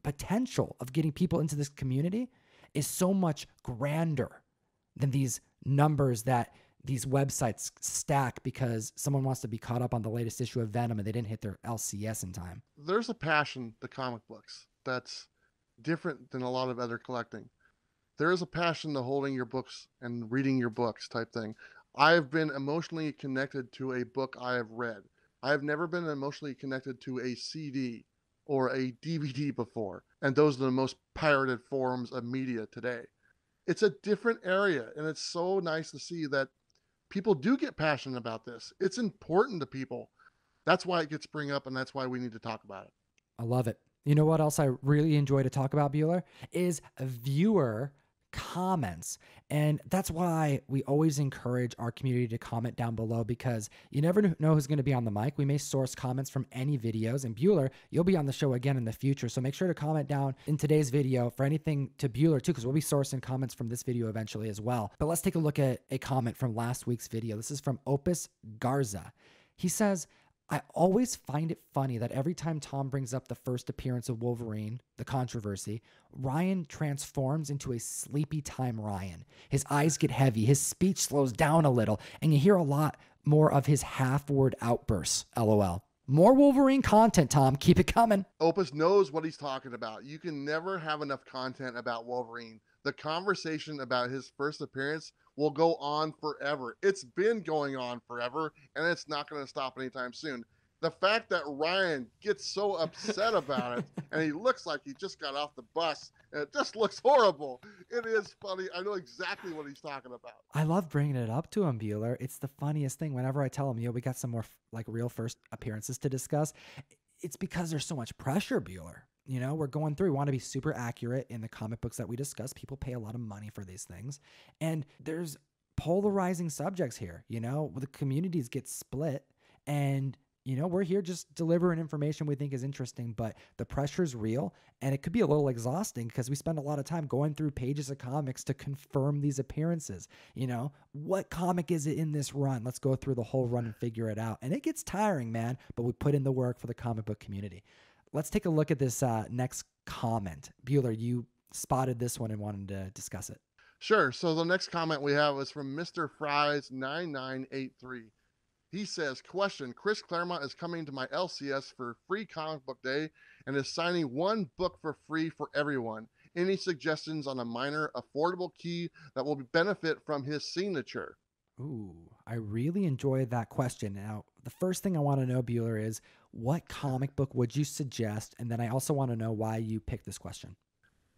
potential of getting people into this community is so much grander than these numbers that these websites stack because someone wants to be caught up on the latest issue of Venom and they didn't hit their LCS in time. There's a passion to comic books that's different than a lot of other collecting. There is a passion to holding your books and reading your books type thing. I've been emotionally connected to a book I have read. I have never been emotionally connected to a CD or a DVD before, and those are the most pirated forms of media today. It's a different area, and it's so nice to see that people do get passionate about this. It's important to people. That's why it gets bring up, and that's why we need to talk about it. I love it. You know what else I really enjoy to talk about, Bueller? Is viewer comments. And that's why we always encourage our community to comment down below because you never know who's going to be on the mic. We may source comments from any videos. And Bueller, you'll be on the show again in the future. So make sure to comment down in today's video for anything to Bueller too, because we'll be sourcing comments from this video eventually as well. But let's take a look at a comment from last week's video. This is from Opus Garza. He says, I always find it funny that every time Tom brings up the first appearance of Wolverine, the controversy, Ryan transforms into a sleepy time Ryan. His eyes get heavy, his speech slows down a little, and you hear a lot more of his half word outbursts. LOL. More Wolverine content, Tom. Keep it coming. Opus knows what he's talking about. You can never have enough content about Wolverine. The conversation about his first appearance will go on forever. It's been going on forever, and it's not going to stop anytime soon. The fact that Ryan gets so upset about it, and he looks like he just got off the bus, and it just looks horrible. It is funny. I know exactly what he's talking about. I love bringing it up to him, Bueller. It's the funniest thing. Whenever I tell him, yo, we got some more like real first appearances to discuss, it's because there's so much pressure, Bueller. You know, we're going through, we want to be super accurate in the comic books that we discuss. People pay a lot of money for these things. And there's polarizing subjects here. You know, the communities get split. And, you know, we're here just delivering information we think is interesting, but the pressure's real. And it could be a little exhausting because we spend a lot of time going through pages of comics to confirm these appearances. You know, what comic is it in this run? Let's go through the whole run and figure it out. And it gets tiring, man, but we put in the work for the comic book community. Let's take a look at this uh, next comment. Bueller, you spotted this one and wanted to discuss it. Sure. So the next comment we have is from Mr. Fries 9983. He says, Question Chris Claremont is coming to my LCS for free comic book day and is signing one book for free for everyone. Any suggestions on a minor, affordable key that will benefit from his signature? Ooh, I really enjoyed that question. Now, The first thing I want to know, Bueller, is what comic book would you suggest? And then I also want to know why you picked this question.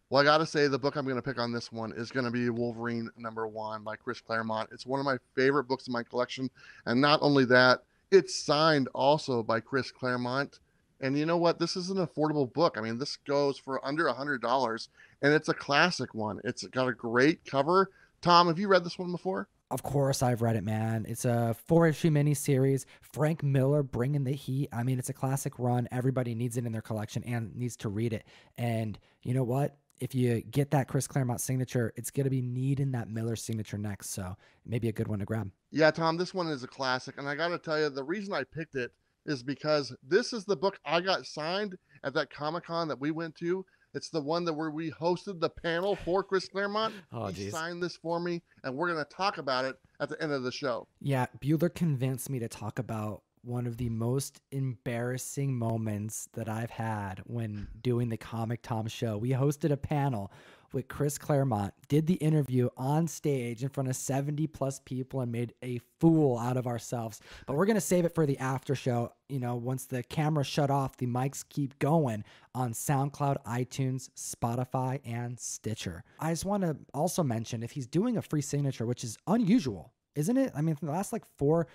Well, I got to say, the book I'm going to pick on this one is going to be Wolverine number one by Chris Claremont. It's one of my favorite books in my collection. And not only that, it's signed also by Chris Claremont. And you know what? This is an affordable book. I mean, this goes for under a $100, and it's a classic one. It's got a great cover. Tom, have you read this one before? Of course, I've read it, man. It's a four issue miniseries. Frank Miller bringing the heat. I mean, it's a classic run. Everybody needs it in their collection and needs to read it. And you know what? if you get that Chris Claremont signature, it's going to be needing that Miller signature next. So maybe a good one to grab. Yeah, Tom, this one is a classic. And I got to tell you, the reason I picked it is because this is the book I got signed at that Comic Con that we went to. It's the one that where we hosted the panel for Chris Claremont. Oh, he geez. signed this for me, and we're going to talk about it at the end of the show. Yeah, Bueller convinced me to talk about one of the most embarrassing moments that I've had when doing the Comic Tom show. We hosted a panel with Chris Claremont, did the interview on stage in front of 70 plus people and made a fool out of ourselves. But we're going to save it for the after show. You know, once the camera shut off, the mics keep going on SoundCloud, iTunes, Spotify, and Stitcher. I just want to also mention if he's doing a free signature, which is unusual, isn't it? I mean, for the last like four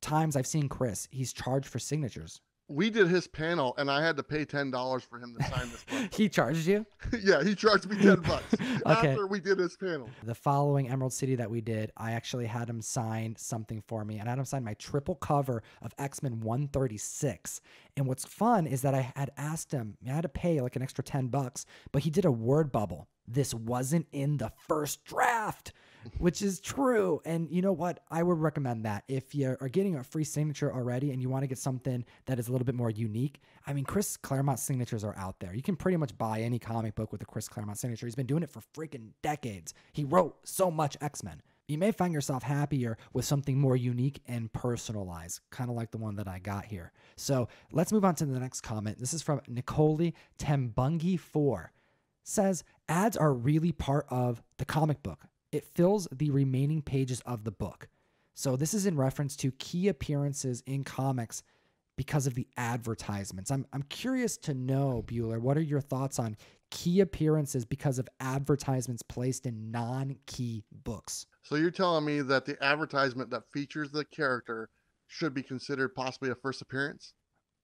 times I've seen Chris, he's charged for signatures. We did his panel, and I had to pay ten dollars for him to sign this book. he charged you? yeah, he charged me ten bucks Okay. after we did his panel. The following Emerald City that we did, I actually had him sign something for me, and I had him sign my triple cover of X Men 136. And what's fun is that I had asked him, I had to pay like an extra 10 bucks, but he did a word bubble. This wasn't in the first draft, which is true. And you know what? I would recommend that if you are getting a free signature already and you want to get something that is a little bit more unique. I mean, Chris Claremont signatures are out there. You can pretty much buy any comic book with a Chris Claremont signature. He's been doing it for freaking decades. He wrote so much X Men. You may find yourself happier with something more unique and personalized, kind of like the one that I got here. So let's move on to the next comment. This is from Nicole Tembungi4. Says ads are really part of the comic book. It fills the remaining pages of the book. So this is in reference to key appearances in comics because of the advertisements. I'm I'm curious to know, Bueller, what are your thoughts on key appearances because of advertisements placed in non-key books? So you're telling me that the advertisement that features the character should be considered possibly a first appearance?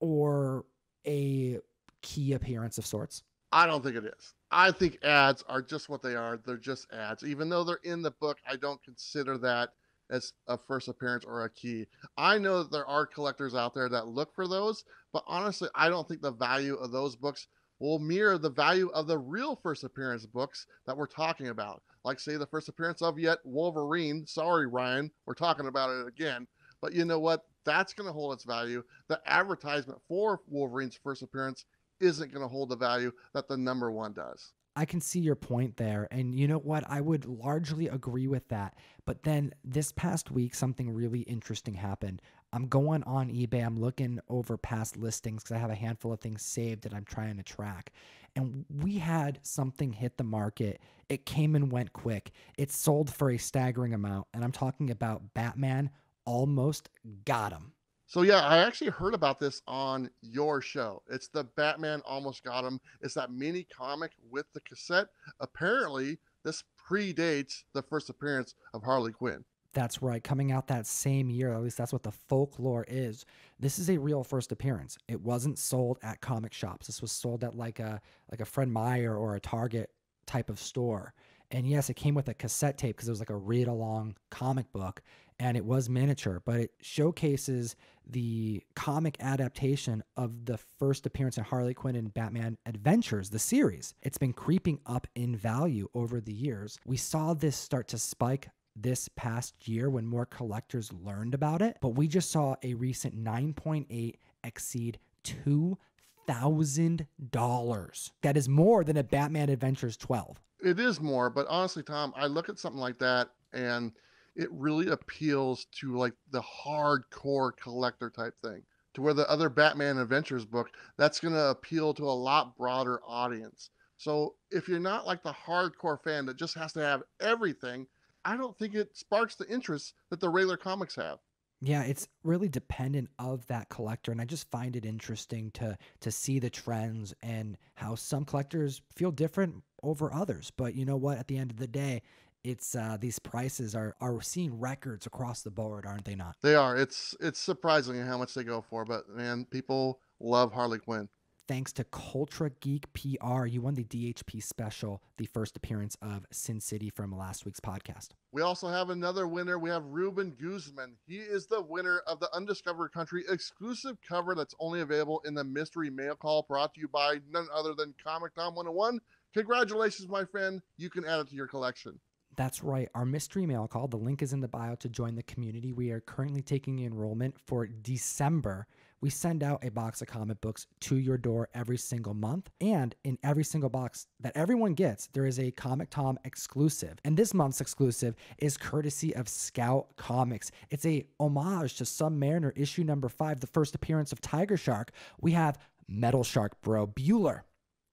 or a key appearance of sorts. I don't think it is. I think ads are just what they are. They're just ads. Even though they're in the book, I don't consider that as a first appearance or a key. I know that there are collectors out there that look for those, but honestly, I don't think the value of those books will mirror the value of the real first appearance books that we're talking about. Like, say, the first appearance of yet Wolverine. Sorry, Ryan, we're talking about it again. But you know what? That's going to hold its value. The advertisement for Wolverine's first appearance isn't going to hold the value that the number one does. I can see your point there. And you know what? I would largely agree with that. But then this past week, something really interesting happened. I'm going on eBay, I'm looking over past listings because I have a handful of things saved that I'm trying to track. And we had something hit the market. It came and went quick. It sold for a staggering amount. And I'm talking about Batman almost got him. So yeah, I actually heard about this on your show. It's the Batman almost got him. It's that mini comic with the cassette. Apparently, this predates the first appearance of Harley Quinn. That's right. Coming out that same year, at least that's what the folklore is. This is a real first appearance. It wasn't sold at comic shops. This was sold at like a like a Fred Meyer or a Target type of store. And yes, it came with a cassette tape because it was like a read along comic book and it was miniature, but it showcases the comic adaptation of the first appearance in Harley Quinn and Batman Adventures, the series. It's been creeping up in value over the years. We saw this start to spike this past year when more collectors learned about it, but we just saw a recent 9.8 exceed $2,000. That is more than a Batman Adventures 12. It is more, but honestly, Tom, I look at something like that and it really appeals to like the hardcore collector type thing. To where the other Batman Adventures book, that's going to appeal to a lot broader audience. So if you're not like the hardcore fan that just has to have everything, I don't think it sparks the interest that the regular comics have. Yeah, it's really dependent of that collector and I just find it interesting to to see the trends and how some collectors feel different over others. But you know what? At the end of the day, it's uh these prices are are seeing records across the board, aren't they not? They are. It's it's surprising how much they go for, but man, people love Harley Quinn. thanks to Cultra Geek PR. You won the DHP special, the first appearance of Sin City from last week's podcast. We also have another winner. We have Ruben Guzman. He is the winner of the Undiscovered Country exclusive cover that's only available in the mystery mail call brought to you by none other than Comic Tom 101. Congratulations, my friend. You can add it to your collection. That's right, our mystery mail call. The link is in the bio to join the community. We are currently taking enrollment for December. We send out a box of comic books to your door every single month. And in every single box that everyone gets, there is a Comic Tom exclusive. And this month's exclusive is courtesy of Scout Comics. It's a homage to Submariner issue number five, the first appearance of Tiger Shark. We have Metal Shark Bro Bueller.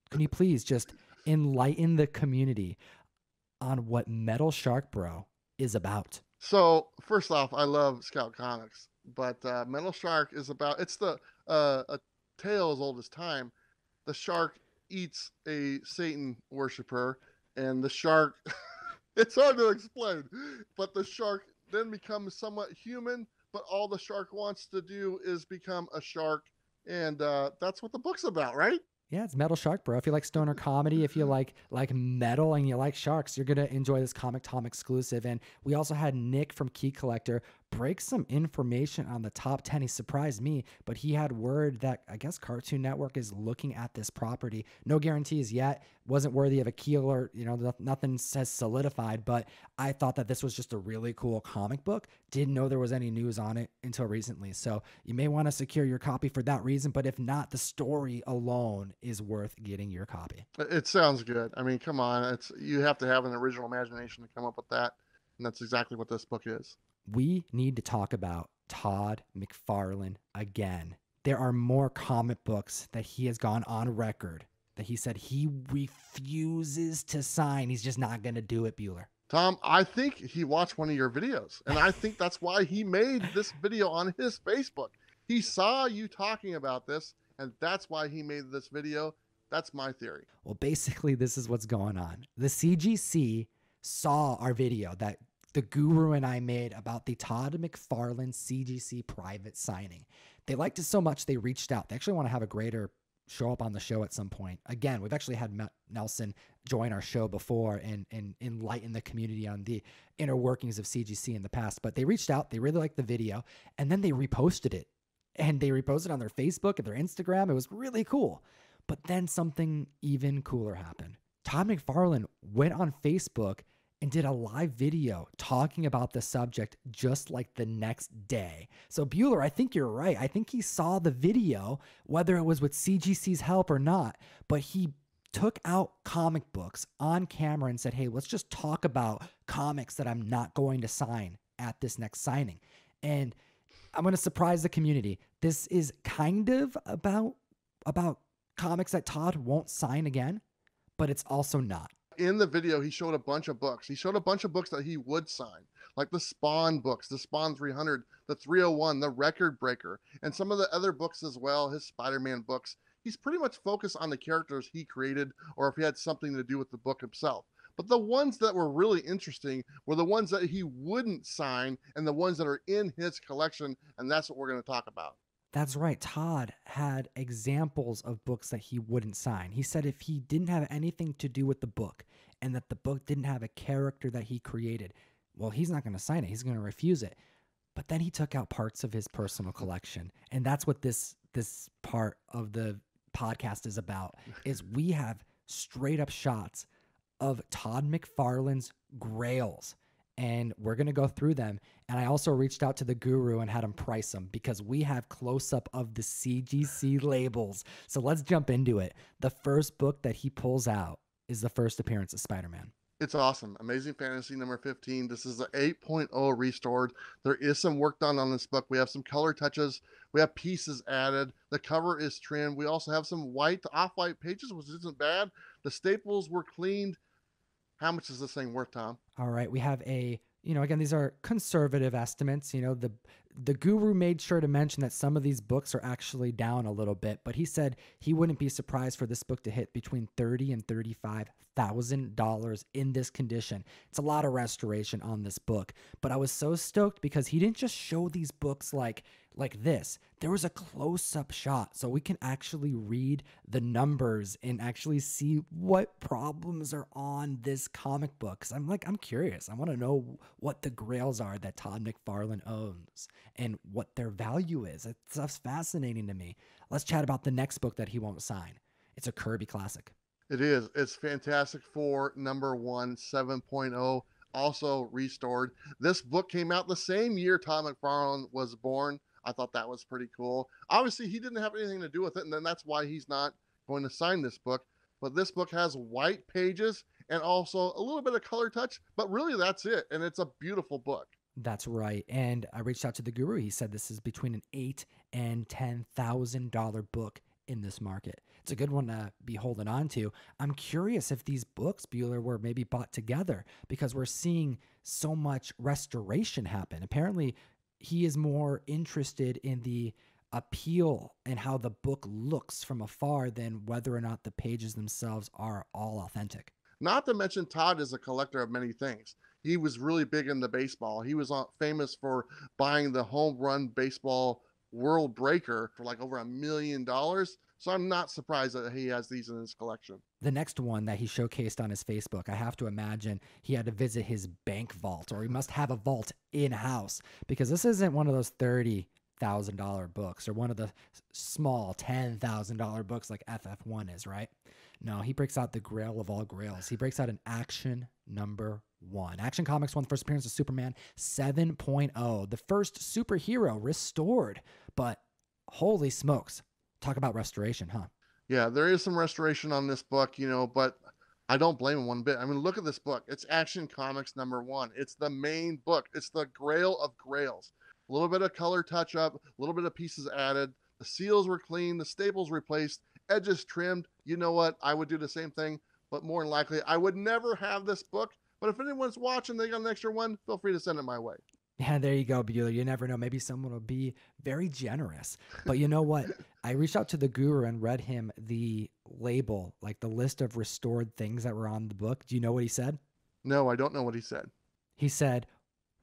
Can you please just enlighten the community on what Metal Shark Bro is about? So, first off, I love Scout Comics, but uh, Metal Shark is about it's the uh, a tale as old as time. The shark eats a Satan worshiper, and the shark it's hard to explain, but the shark then becomes somewhat human, but all the shark wants to do is become a shark, and uh, that's what the book's about, right? Yeah, it's Metal Shark Bro. If you like stoner comedy, if you like like metal and you like sharks, you're gonna enjoy this Comic Tom exclusive. And we also had Nick from Key Collector break some information on the top 10. He surprised me, but he had word that I guess Cartoon Network is looking at this property. No guarantees yet. Wasn't worthy of a key alert. You know, nothing says solidified, but I thought that this was just a really cool comic book. Didn't know there was any news on it until recently. So you may want to secure your copy for that reason. But if not, the story alone is worth getting your copy. It sounds good. I mean, come on, it's you have to have an original imagination to come up with that, and that's exactly what this book is. We need to talk about Todd McFarlane again. There are more comic books that he has gone on record that he said he refuses to sign. He's just not going to do it, Bueller. Tom, I think he watched one of your videos, and I think that's why he made this video on his Facebook. He saw you talking about this, and that's why he made this video. That's my theory. Well, basically, this is what's going on. The CGC saw our video that the guru and I made about the Todd McFarlane CGC private signing. They liked it so much they reached out. They actually want to have a greater show up on the show at some point. Again, we've actually had Mel- Nelson join our show before and, and enlighten the community on the inner workings of CGC in the past. But they reached out, they really liked the video, and then they reposted it. And they reposted on their Facebook and their Instagram. It was really cool. But then something even cooler happened. Todd McFarlane went on Facebook and did a live video talking about the subject just like the next day. So, Bueller, I think you're right. I think he saw the video, whether it was with CGC's help or not, but he took out comic books on camera and said, Hey, let's just talk about comics that I'm not going to sign at this next signing. And I'm going to surprise the community. This is kind of about about comics that Todd won't sign again, but it's also not. In the video, he showed a bunch of books. He showed a bunch of books that he would sign, like the Spawn books, the Spawn 300, the 301, the Record Breaker, and some of the other books as well, his Spider Man books. He's pretty much focused on the characters he created or if he had something to do with the book himself. But the ones that were really interesting were the ones that he wouldn't sign and the ones that are in his collection. And that's what we're going to talk about. That's right. Todd had examples of books that he wouldn't sign. He said if he didn't have anything to do with the book and that the book didn't have a character that he created, well, he's not going to sign it. He's going to refuse it. But then he took out parts of his personal mm. collection. And that's what this this part of the podcast is about is we have straight up shots of Todd McFarlane's grails and we're going to go through them. And I also reached out to the guru and had him price them because we have close up of the CGC labels. So let's jump into it. The first book that he pulls out is the first appearance of Spider Man. It's awesome. Amazing Fantasy number 15. This is the 8.0 restored. There is some work done on this book. We have some color touches. We have pieces added. The cover is trimmed. We also have some white to off-white pages, which isn't bad. The staples were cleaned. How much is this thing worth, Tom? All right, we have a you know again these are conservative estimates. You know the the guru made sure to mention that some of these books are actually down a little bit, but he said he wouldn't be surprised for this book to hit between thirty and thirty-five thousand dollars in this condition. It's a lot of restoration on this book, but I was so stoked because he didn't just show these books like like this. There was a close up shot so we can actually read the numbers and actually see what problems are on this comic book. Cause I'm like, I'm curious. I want to know what the grails are that Todd McFarlane owns and what their value is. That stuff's fascinating to me. Let's chat about the next book that he won't sign. It's a Kirby classic. It is. It's Fantastic Four number one, 7.0, also restored. This book came out the same year Todd McFarlane was born. I thought that was pretty cool. Obviously, he didn't have anything to do with it, and then that's why he's not going to sign this book. But this book has white pages and also a little bit of color touch, but really that's it. And it's a beautiful book. That's right. And I reached out to the guru. He said this is between an eight and ten thousand dollar book in this market. It's a good one to be holding on to. I'm curious if these books, Bueller, were maybe bought together because we're seeing so much restoration happen. Apparently, he is more interested in the appeal and how the book looks from afar than whether or not the pages themselves are all authentic. Not to mention, Todd is a collector of many things. He was really big into baseball. He was uh, famous for buying the home run baseball world breaker for like over a million dollars. So I'm not surprised that he has these in his collection. The next one that he showcased on his Facebook, I have to imagine he had to visit his bank vault or he must have a vault in house because this isn't one of those 30 thousand dollar books or one of the small ten thousand dollar books like FF1 is, right? No, he breaks out the grail of all grails. He breaks out an action number one. Action Comics one the first appearance of Superman 7.0, the first superhero restored. But holy smokes, talk about restoration, huh? Yeah, there is some restoration on this book, you know, but I don't blame him one bit. I mean, look at this book. It's Action Comics number one. It's the main book. It's the grail of grails. A little bit of color touch up, a little bit of pieces added. The seals were clean, the staples replaced, edges trimmed. You know what? I would do the same thing, but more than likely, I would never have this book. But if anyone's watching, they got an extra one, feel free to send it my way. Yeah, there you go, Bueller. You never know. Maybe someone will be very generous. But you know what? I reached out to the guru and read him the label, like the list of restored things that were on the book. Do you know what he said? No, I don't know what he said. He said,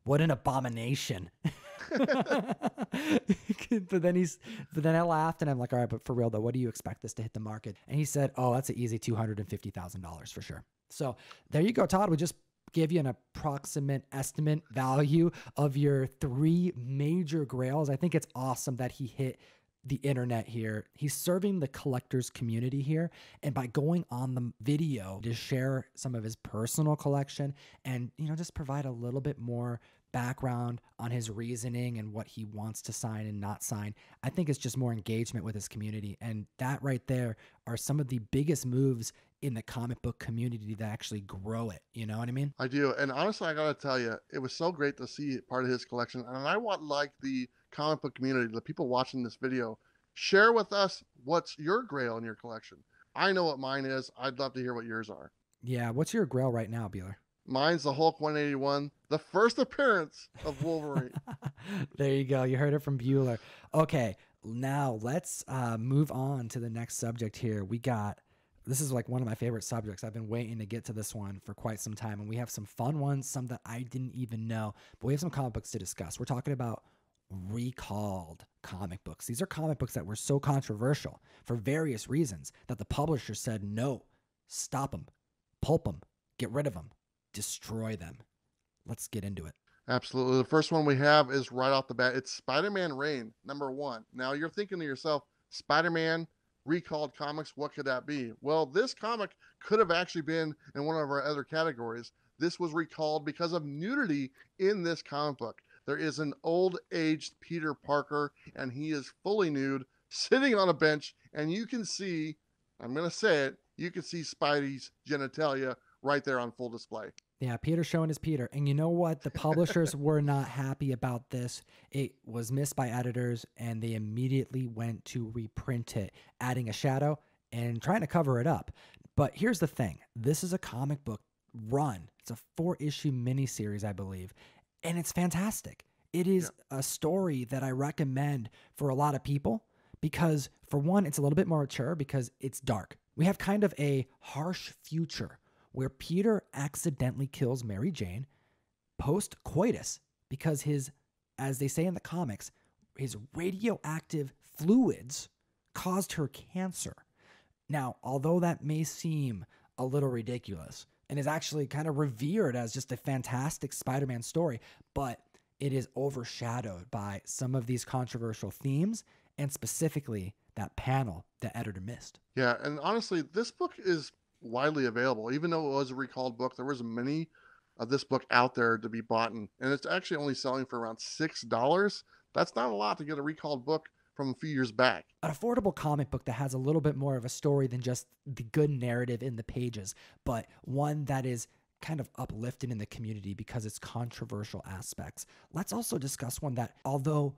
What an abomination. but then he's but then I laughed and I'm like, all right, but for real though, what do you expect this to hit the market? And he said, Oh, that's an easy two hundred and fifty thousand dollars for sure. So there you go, Todd. We just give you an approximate estimate value of your three major grails. I think it's awesome that he hit the internet here. He's serving the collectors community here. And by going on the video to share some of his personal collection and, you know, just provide a little bit more background on his reasoning and what he wants to sign and not sign. I think it's just more engagement with his community. And that right there are some of the biggest moves in the comic book community that actually grow it. You know what I mean? I do. And honestly, I got to tell you, it was so great to see part of his collection. And I want like the comic book community, the people watching this video, share with us what's your grail in your collection. I know what mine is. I'd love to hear what yours are. Yeah. What's your grail right now, Bueller? Mine's the Hulk 181, the first appearance of Wolverine. there you go. You heard it from Bueller. Okay, now let's uh, move on to the next subject here. We got this is like one of my favorite subjects. I've been waiting to get to this one for quite some time, and we have some fun ones, some that I didn't even know, but we have some comic books to discuss. We're talking about recalled comic books. These are comic books that were so controversial for various reasons that the publisher said, no, stop them, pulp them, get rid of them destroy them. Let's get into it. Absolutely. The first one we have is right off the bat. It's Spider Man Reign, number one. Now you're thinking to yourself, Spider Man recalled comics, what could that be? Well, this comic could have actually been in one of our other categories. This was recalled because of nudity in this comic book. There is an old aged Peter Parker, and he is fully nude, sitting on a bench, and you can see, I'm going to say it, you can see Spidey's genitalia right there on full display. Yeah, Peter showing his Peter. And you know what? The publishers were not happy about this. It was missed by editors and they immediately went to reprint it, adding a shadow and trying to cover it up. But here's the thing this is a comic book run, it's a four issue miniseries, I believe. And it's fantastic. It is a story that I recommend for a lot of people because, for one, it's a little bit more mature because it's dark. We have kind of a harsh future where Peter accidentally kills Mary Jane post coitus because his, as they say in the comics, his radioactive fluids caused her cancer. Now, although that may seem a little ridiculous and is actually kind of revered as just a fantastic Spider Man story, but it is overshadowed by some of these controversial themes and specifically that panel that editor missed. Yeah, and honestly, this book is widely available. Even though it was a recalled book, there was many of this book out there to be bought, and it's actually only selling for around six dollars. That's not a lot to get a recalled book from a few years back. An affordable comic book that has a little bit more of a story than just the good narrative in the pages, but one that is kind of uplifted in the community because its controversial aspects. Let's also discuss one that, although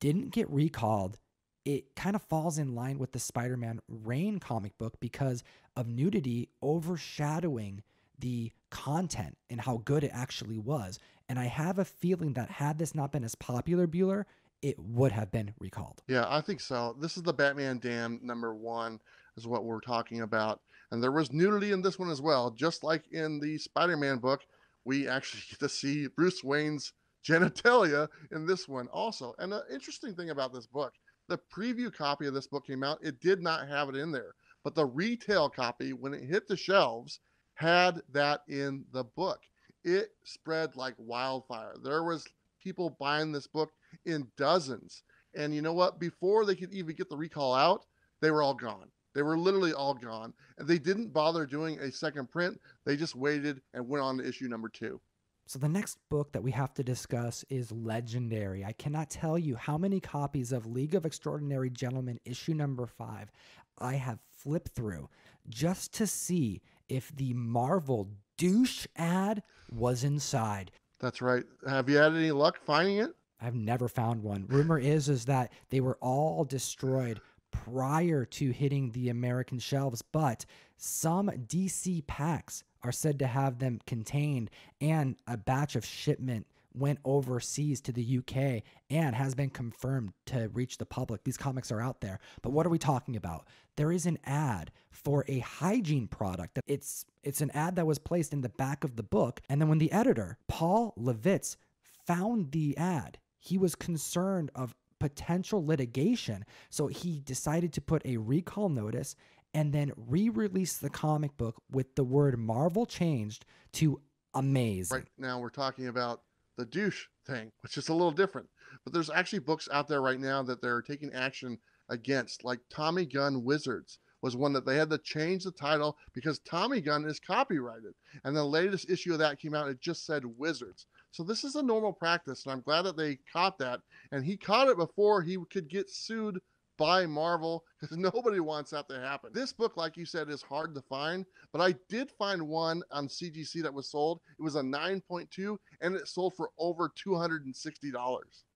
didn't get recalled, it kind of falls in line with the Spider Man Reign comic book because of nudity overshadowing the content and how good it actually was. And I have a feeling that had this not been as popular, Bueller, it would have been recalled. Yeah, I think so. This is the Batman Damned number one, is what we're talking about. And there was nudity in this one as well. Just like in the Spider Man book, we actually get to see Bruce Wayne's genitalia in this one also. And the interesting thing about this book, the preview copy of this book came out, it did not have it in there. But the retail copy, when it hit the shelves, had that in the book. It spread like wildfire. There was people buying this book in dozens. And you know what? Before they could even get the recall out, they were all gone. They were literally all gone. And they didn't bother doing a second print. They just waited and went on to issue number two. So, the next book that we have to discuss is Legendary. I cannot tell you how many copies of League of Extraordinary Gentlemen, issue number five, I have flipped through just to see if the Marvel douche ad was inside. That's right. Have you had any luck finding it? I've never found one. Rumor is is that they were all destroyed prior to hitting the American shelves, but some DC packs are said to have them contained, and a batch of shipment went overseas to the UK and has been confirmed to reach the public. These comics are out there. But what are we talking about? There is an ad for a hygiene product. It's it's an ad that was placed in the back of the book and then when the editor, Paul Levitz, found the ad, he was concerned of potential litigation. So he decided to put a recall notice and then re release the comic book with the word Marvel changed to amazing. Right now, we're talking about the douche thing, which is a little different. But there's actually books out there right now that they're taking action against, like Tommy Gun Wizards was one that they had to change the title because Tommy Gun is copyrighted. And the latest issue of that came out, it just said Wizards. So this is a normal practice, and I'm glad that they caught that. And he caught it before he could get sued by Marvel because nobody wants that to happen. This book, like you said, is hard to find, but I did find one on CGC that was sold. It was a 9.2 and it sold for over $260.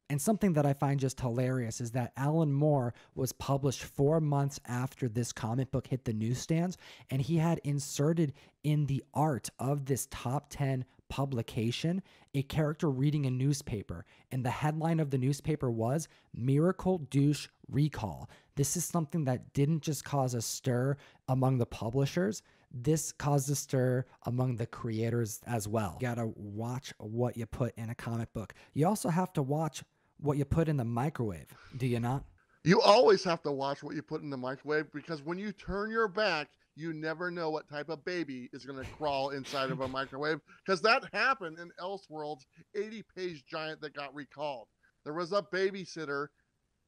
And something that I find just hilarious is that Alan Moore was published four months after this comic book hit the newsstands, and he had inserted in the art of this top 10 publication a character reading a newspaper, and the headline of the newspaper was Miracle Douche Recall. This is something that didn't just cause a stir among the publishers, this caused a stir among the creators as well. You gotta watch what you put in a comic book. You also have to watch what you put in the microwave, do you not? You always have to watch what you put in the microwave because when you turn your back, you never know what type of baby is going to crawl inside of a microwave because that happened in Elseworlds 80 page giant that got recalled. There was a babysitter.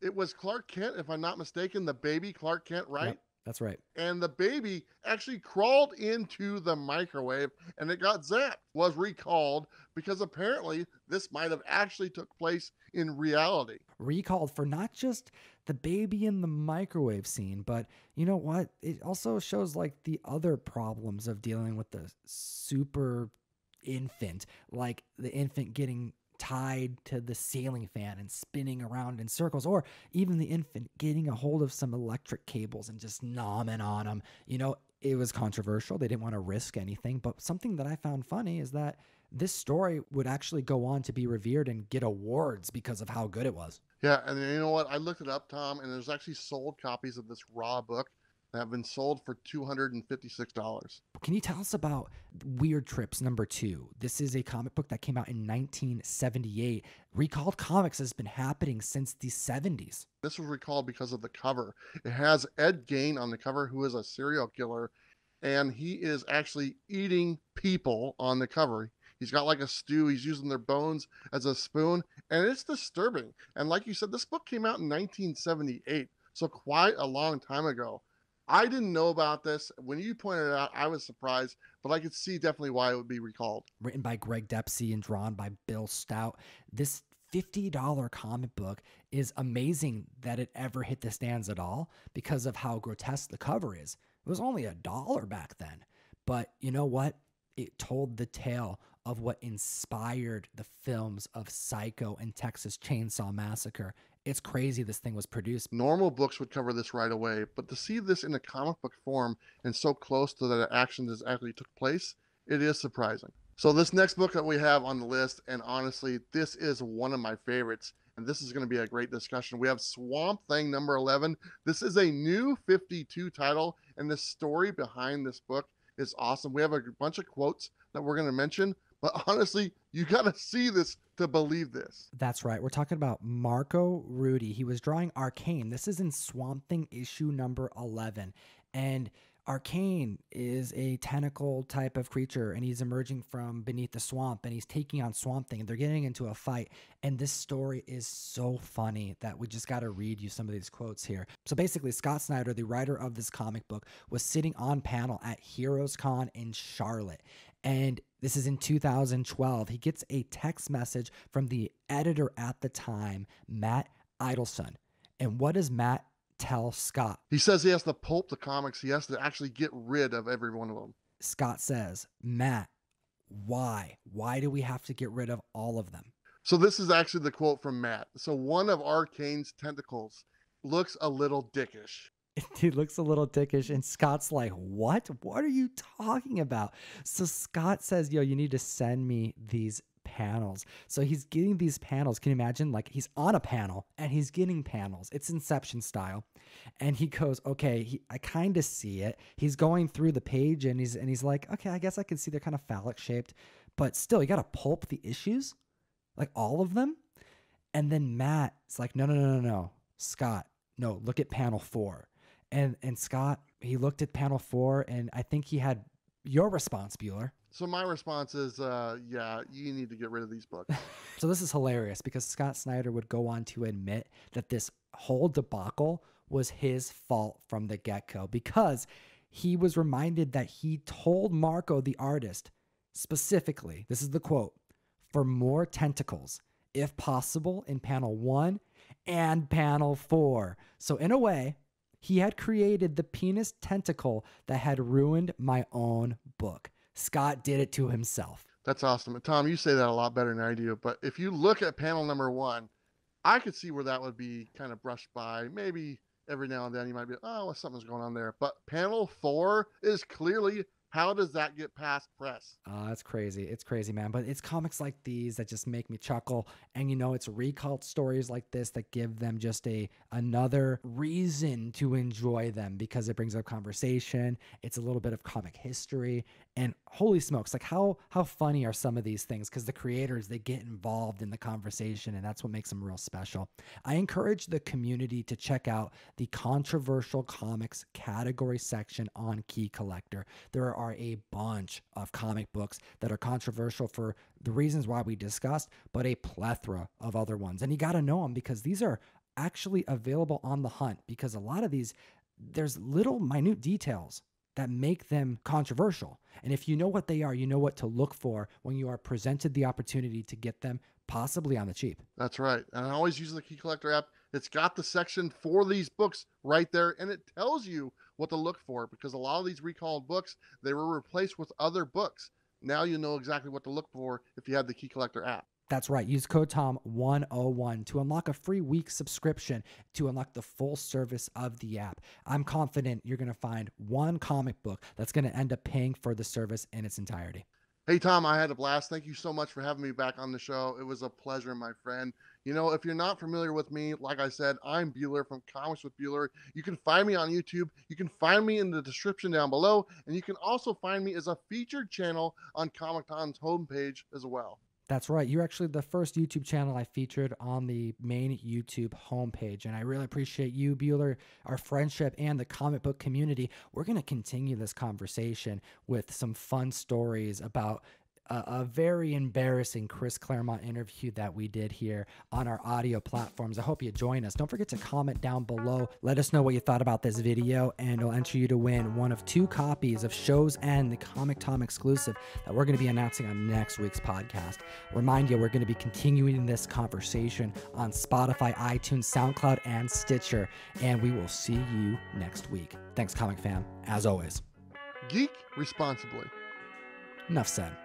It was Clark Kent, if I'm not mistaken, the baby Clark Kent, right? Yep, that's right. And the baby actually crawled into the microwave and it got zapped, was recalled because apparently this might have actually took place in reality. Recalled for not just the baby in the microwave scene, but you know what? It also shows like the other problems of dealing with the super infant, like the infant getting tied to the ceiling fan and spinning around in circles, or even the infant getting a hold of some electric cables and just nomming on them. You know, it was controversial. They didn't want to risk anything. But something that I found funny is that this story would actually go on to be revered and get awards because of how good it was. Yeah, and you know what? I looked it up, Tom, and there's actually sold copies of this raw book that have been sold for $256. Can you tell us about Weird Trips number two? This is a comic book that came out in 1978. Recalled Comics has been happening since the 70s. This was recalled because of the cover. It has Ed Gein on the cover, who is a serial killer, and he is actually eating people on the cover. He's got like a stew. He's using their bones as a spoon, and it's disturbing. And like you said, this book came out in 1978, so quite a long time ago. I didn't know about this. When you pointed it out, I was surprised, but I could see definitely why it would be recalled. Written by Greg Depsey and drawn by Bill Stout. This $50 comic book is amazing that it ever hit the stands at all because of how grotesque the cover is. It was only a dollar back then. But you know what? It told the tale of what inspired the films of Psycho and Texas Chainsaw Massacre. It's crazy this thing was produced. Normal books would cover this right away, but to see this in a comic book form and so close to the action that actually took place, it is surprising. So this next book that we have on the list, and honestly, this is one of my favorites, and this is going to be a great discussion. We have Swamp Thing number 11. This is a new 52 title, and the story behind this book is awesome. We have a bunch of quotes that we're going to mention, but honestly, you got to see this to believe this. That's right. We're talking about Marco Rudy. He was drawing Arcane. This is in Swamp Thing issue number 11. And Arcane is a tentacle type of creature, and he's emerging from beneath the swamp, and he's taking on Swamp Thing, and they're getting into a fight. And this story is so funny that we just got to read you some of these quotes here. So basically, Scott Snyder, the writer of this comic book, was sitting on panel at Heroes Con in Charlotte, and this is in 2012. He gets a text message from the editor at the time, Matt Idelson. And what does Matt tell Scott? He says he has to pulp the comics, he has to actually get rid of every one of them. Scott says, Matt, why? Why do we have to get rid of all of them? So, this is actually the quote from Matt. So, one of Arcane's tentacles looks a little dickish. he looks a little dickish and scott's like what? What are you talking about? So scott says yo you need to send me these panels. So he's getting these panels. Can you imagine? Like he's on a panel and he's getting panels. It's inception style. And he goes okay he, i kind of see it. He's going through the page and he's and he's like okay i guess i can see they're kind of phallic shaped but still you gotta pulp the issues? Like all of them? And then matt's like no no no no no. Scott no look at panel four and and Scott he looked at panel four and I think he had your response, Bueller. So my response is, uh, yeah, you need to get rid of these books. so this is hilarious because Scott Snyder would go on to admit that this whole debacle was his fault from the get go because he was reminded that he told Marco, the artist, specifically, this is the quote, for more tentacles, if possible, in panel one and panel four. So, in a way, he had created the penis tentacle that had ruined my own book. Scott did it to himself. That's awesome. Tom, you say that a lot better than I do. But if you look at panel number one, I could see where that would be kind of brushed by. Maybe every now and then you might be, oh, well, something's going on there. But panel four is clearly how does that get past press? Oh, that's crazy. It's crazy, man. But it's comics like these that just make me chuckle. And you know, it's recult stories like this that give them just a another reason to enjoy them because it brings up conversation. It's a little bit of comic history. And holy smokes, like how how funny are some of these things? Because the creators they get involved in the conversation, and that's what makes them real special. I encourage the community to check out the controversial comics category section on Key Collector. There are a bunch of comic books that are controversial for the reasons why we discussed, but a plethora of other ones. And you got to know them because these are actually available on the hunt because a lot of these, there's little minute details that make them controversial. And if you know what they are, you know what to look for when you are presented the opportunity to get them possibly on the cheap. That's right. And I always use the Key Collector app. It's got the section for these books right there, and it tells you what to look for because a lot of these recalled books they were replaced with other books. Now you know exactly what to look for if you have the Key Collector app. That's right. Use code TOM101 to unlock a free week subscription to unlock the full service of the app. I'm confident you're going to find one comic book that's going to end up paying for the service in its entirety. Hey, Tom, I had a blast. Thank you so much for having me back on the show. It was a pleasure, my friend. You know, if you're not familiar with me, like I said, I'm Bueller from Comics with Bueller. You can find me on YouTube. You can find me in the description down below. And you can also find me as a featured channel on ComicTom's homepage as well. That's right. You're actually the first YouTube channel I featured on the main YouTube homepage. And I really appreciate you, Bueller, our friendship, and the comic book community. We're going to continue this conversation with some fun stories about a, a, very embarrassing Chris Claremont interview that we did here on our audio platforms. I hope you join us. Don't forget to comment down below. Let us know what you thought about this video, and it'll enter you to win one of two copies of Show's End, the Comic Tom exclusive that we're going to be announcing on next week's podcast. Remind you, we're going to be continuing this conversation on Spotify, iTunes, SoundCloud, and Stitcher, and we will see you next week. Thanks, comic fam. As always, geek responsibly. Enough said.